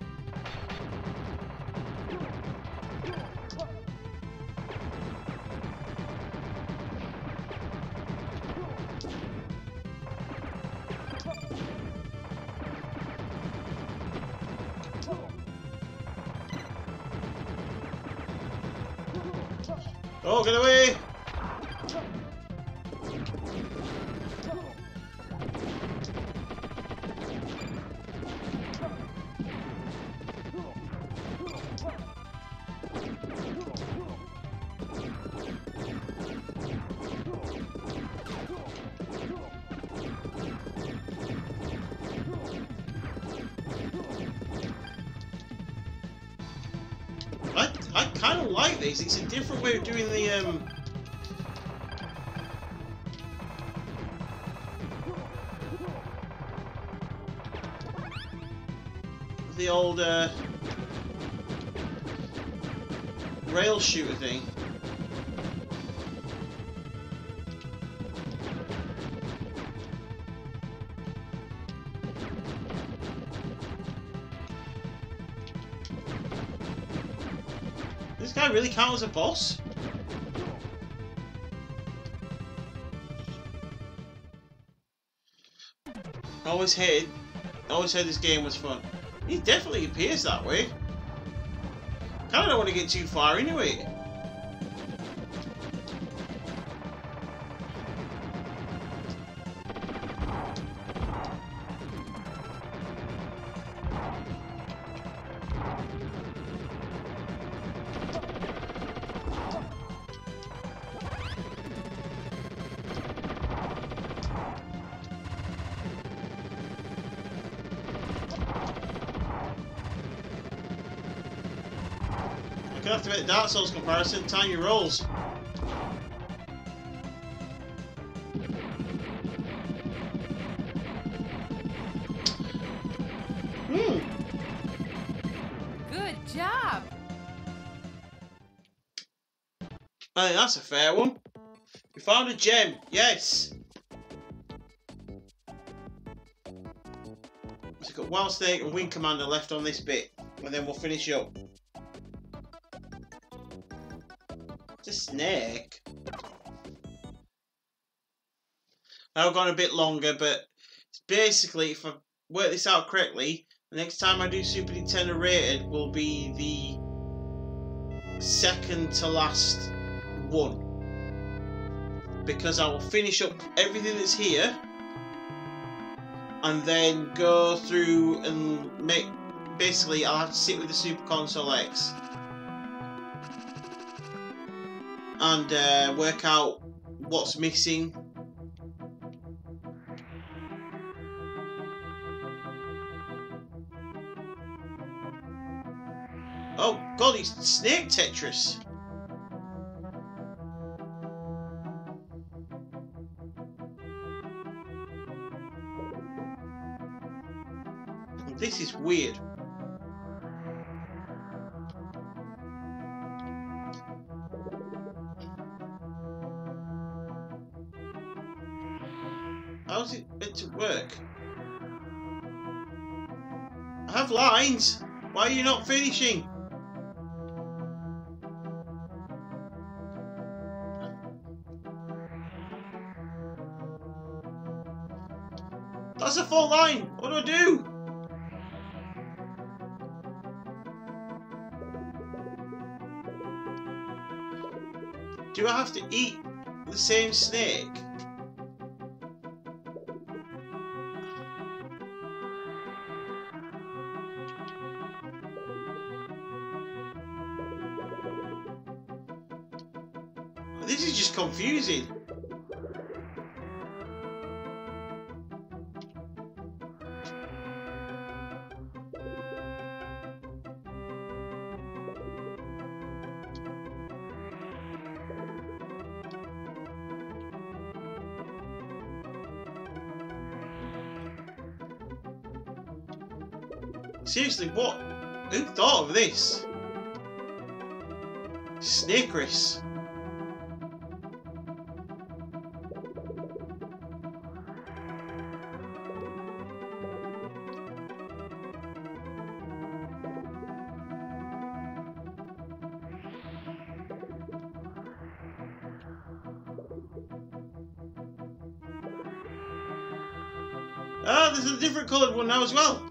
Old uh, rail shooter thing. This guy really count as a boss? I always hated, I always said this game was fun. He definitely appears that way. Kinda don't want to get too far anyway. Dark Souls comparison, time your rolls. Hmm. Good job. I think that's a fair one. We found a gem, yes. So we've got Wild Snake and Wing Commander left on this bit, and then we'll finish up. Snake. I've gone a bit longer, but basically, if I work this out correctly, the next time I do Super Nintendo Rated will be the second to last one. Because I will finish up everything that's here and then go through and make. Basically, I'll have to sit with the Super Console X and uh, work out what's missing. Oh god, it's Snake Tetris! This is weird. Work? I have lines! Why are you not finishing? That's a full line! What do I do? Do I have to eat the same snake? Seriously, what? Who thought of this? Snake race. Now as well.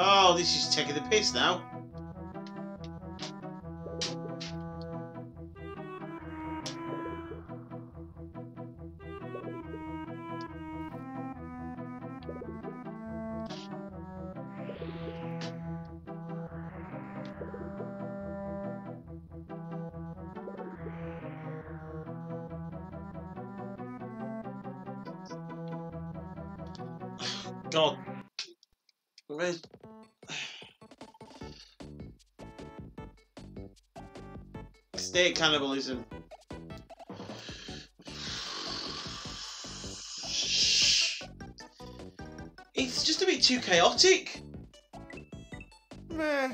Oh, this is taking the piss now. Cannibalism. It's just a bit too chaotic. Meh.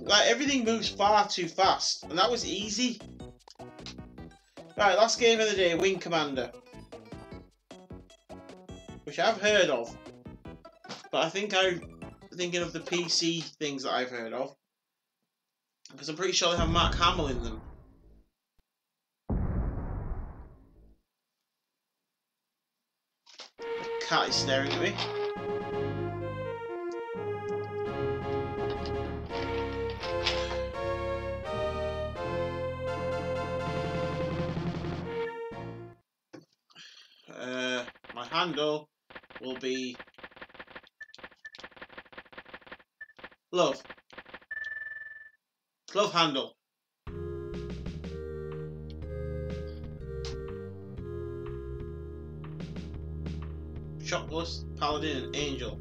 Like everything moves far too fast, and that was easy. Right, last game of the day, Wing Commander. Which I've heard of. But I think I'm thinking of the PC things that I've heard of. Because I'm pretty sure they have Mark Hamill in them. The cat is staring at me. Uh, my handle will be love. Glove handle. Shotless, Paladin, and Angel.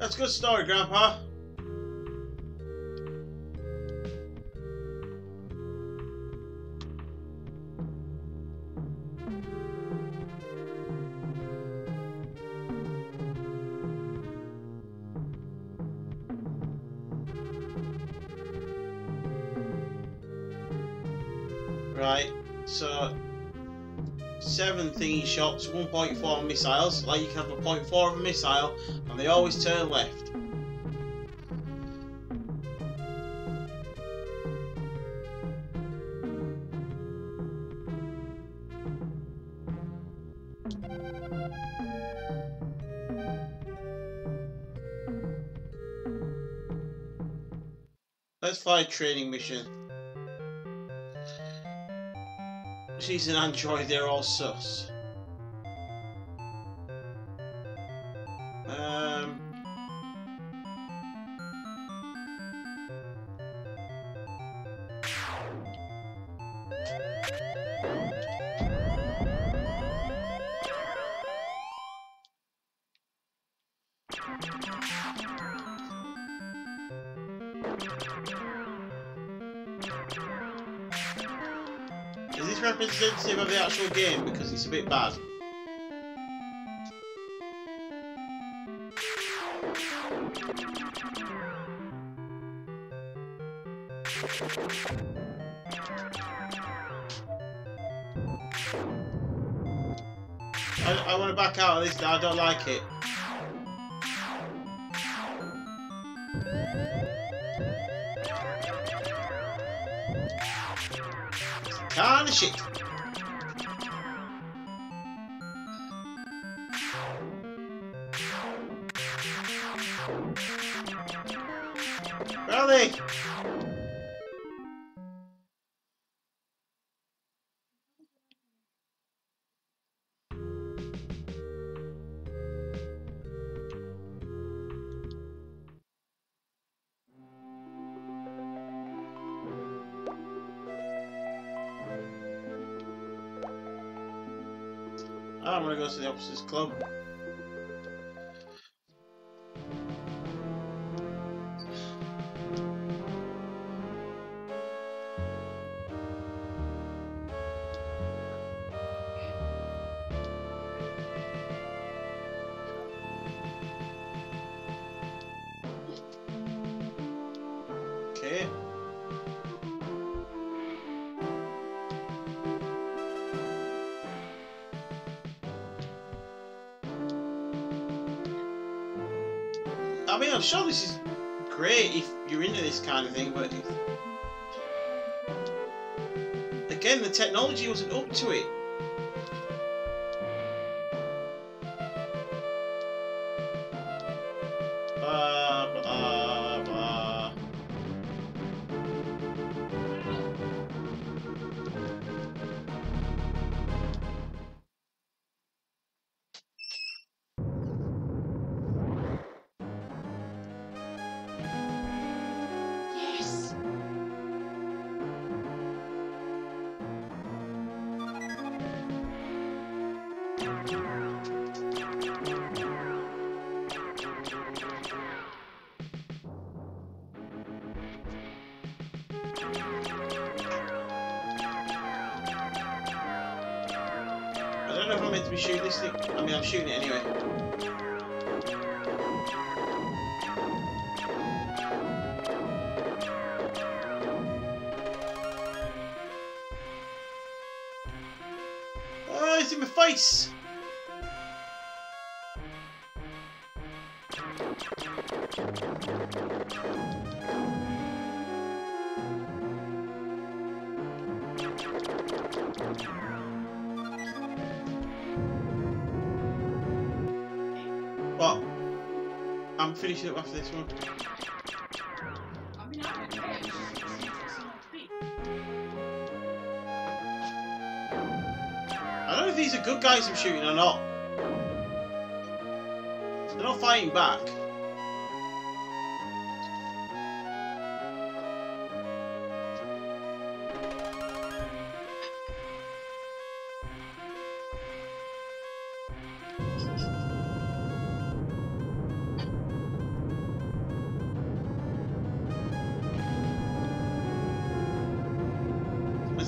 That's a good story, Grandpa. Shots, 1.4 missiles. Like you can have a 0.4 of a missile, and they always turn left. Let's fly a training mission. She's an android, they're all sus. Bit bad. I, I want to back out of this now, I don't like it. Sure this is great if you're into this kind of thing, but again, the technology wasn't up to it. I don't know if these are good guys I'm shooting or not.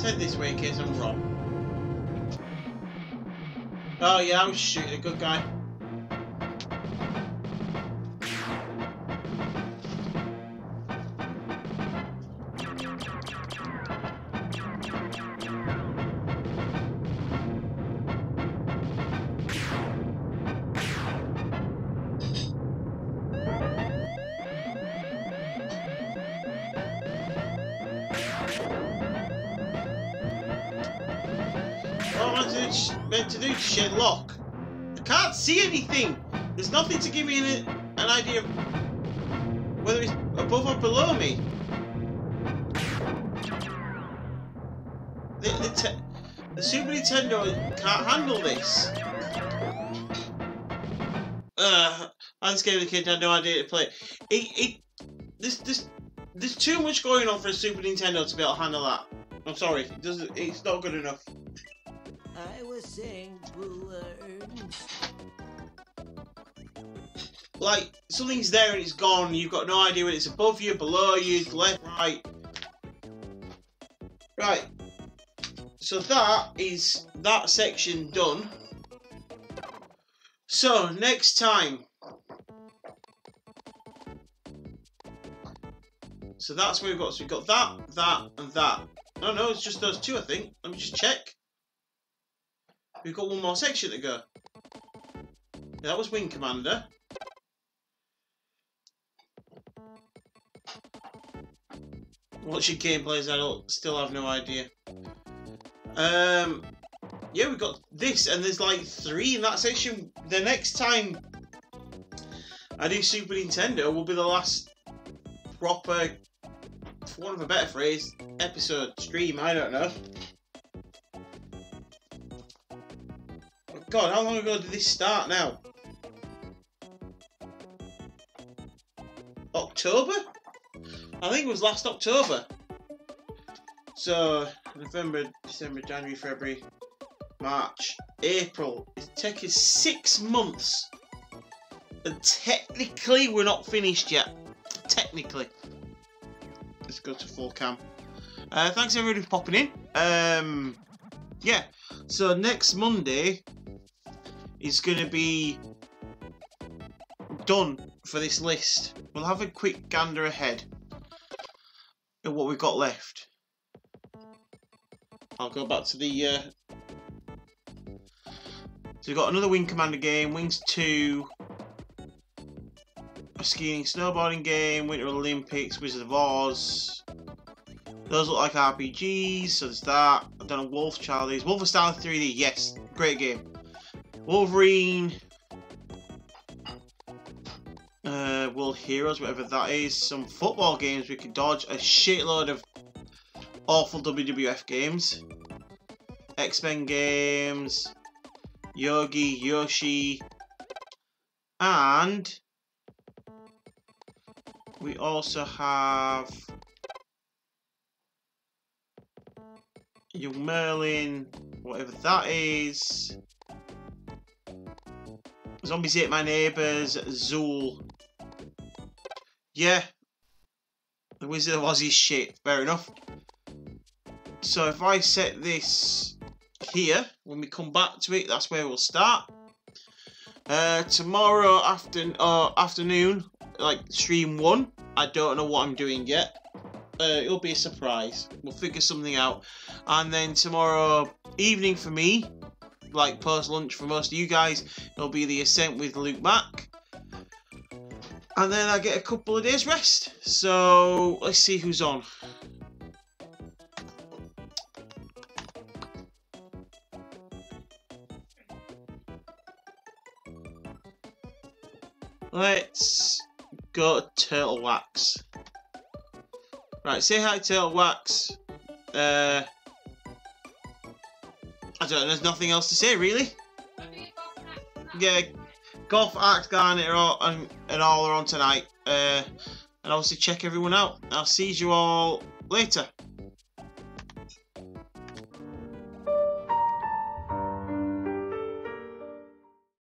Let's this in case I'm wrong. Oh yeah, I was shooting a good guy. Nothing to give me an, an idea of whether it's above or below me. The, the, the Super Nintendo can't handle this. Uh, I'm scared the kid had no idea to play. it. It, this, this, there's too much going on for a Super Nintendo to be able to handle that. I'm sorry, it doesn't. It's not good enough. I was saying. Like something's there and it's gone. You've got no idea whether it's above you, below you, left, right. Right. So that is that section done. So next time. So that's where we've got. So we've got that, that, and that. No, no, it's just those two, I think. Let me just check. We've got one more section to go. Yeah, that was Wing Commander. What's your gameplay as I don't still have no idea. Um yeah, we've got this and there's like three in that section. The next time I do Super Nintendo will be the last proper for want of a better phrase, episode stream. I don't know. God, how long ago did this start now? October? I think it was last October. So November, December, January, February, March, April. It's taken six months. And technically we're not finished yet. Technically. Let's go to full cam. Uh, thanks everybody for popping in. Um, yeah. So next Monday is going to be done for this list. We'll have a quick gander ahead at what we've got left. I'll go back to the. Uh... So we've got another Wing Commander game, Wings 2, a skiing snowboarding game, Winter Olympics, Wizard of Oz. Those look like RPGs, so there's that. I've done a Wolf Charlie's. Style 3D, yes, great game. Wolverine. World Heroes, whatever that is. Some football games we can dodge. A shitload of awful WWF games. X-Men games. Yogi, Yoshi. And we also have Young Merlin, whatever that is. Zombies Ate My Neighbours, Zool. Yeah. The Wizard of Oz is shit, fair enough. So if I set this here, when we come back to it, that's where we'll start. Uh, tomorrow after, uh, afternoon, like stream one, I don't know what I'm doing yet. Uh, it'll be a surprise. We'll figure something out. And then tomorrow evening for me, like post lunch for most of you guys, it'll be the ascent with Luke Mack. And then I get a couple of days rest. So let's see who's on. Let's go to Turtle Wax. Right, say hi Turtle Wax. Uh, I don't know, there's nothing else to say really. Yeah, Golf, Axe, Garnet are all, and, and all are on tonight. Uh, and obviously check everyone out. I'll see you all later.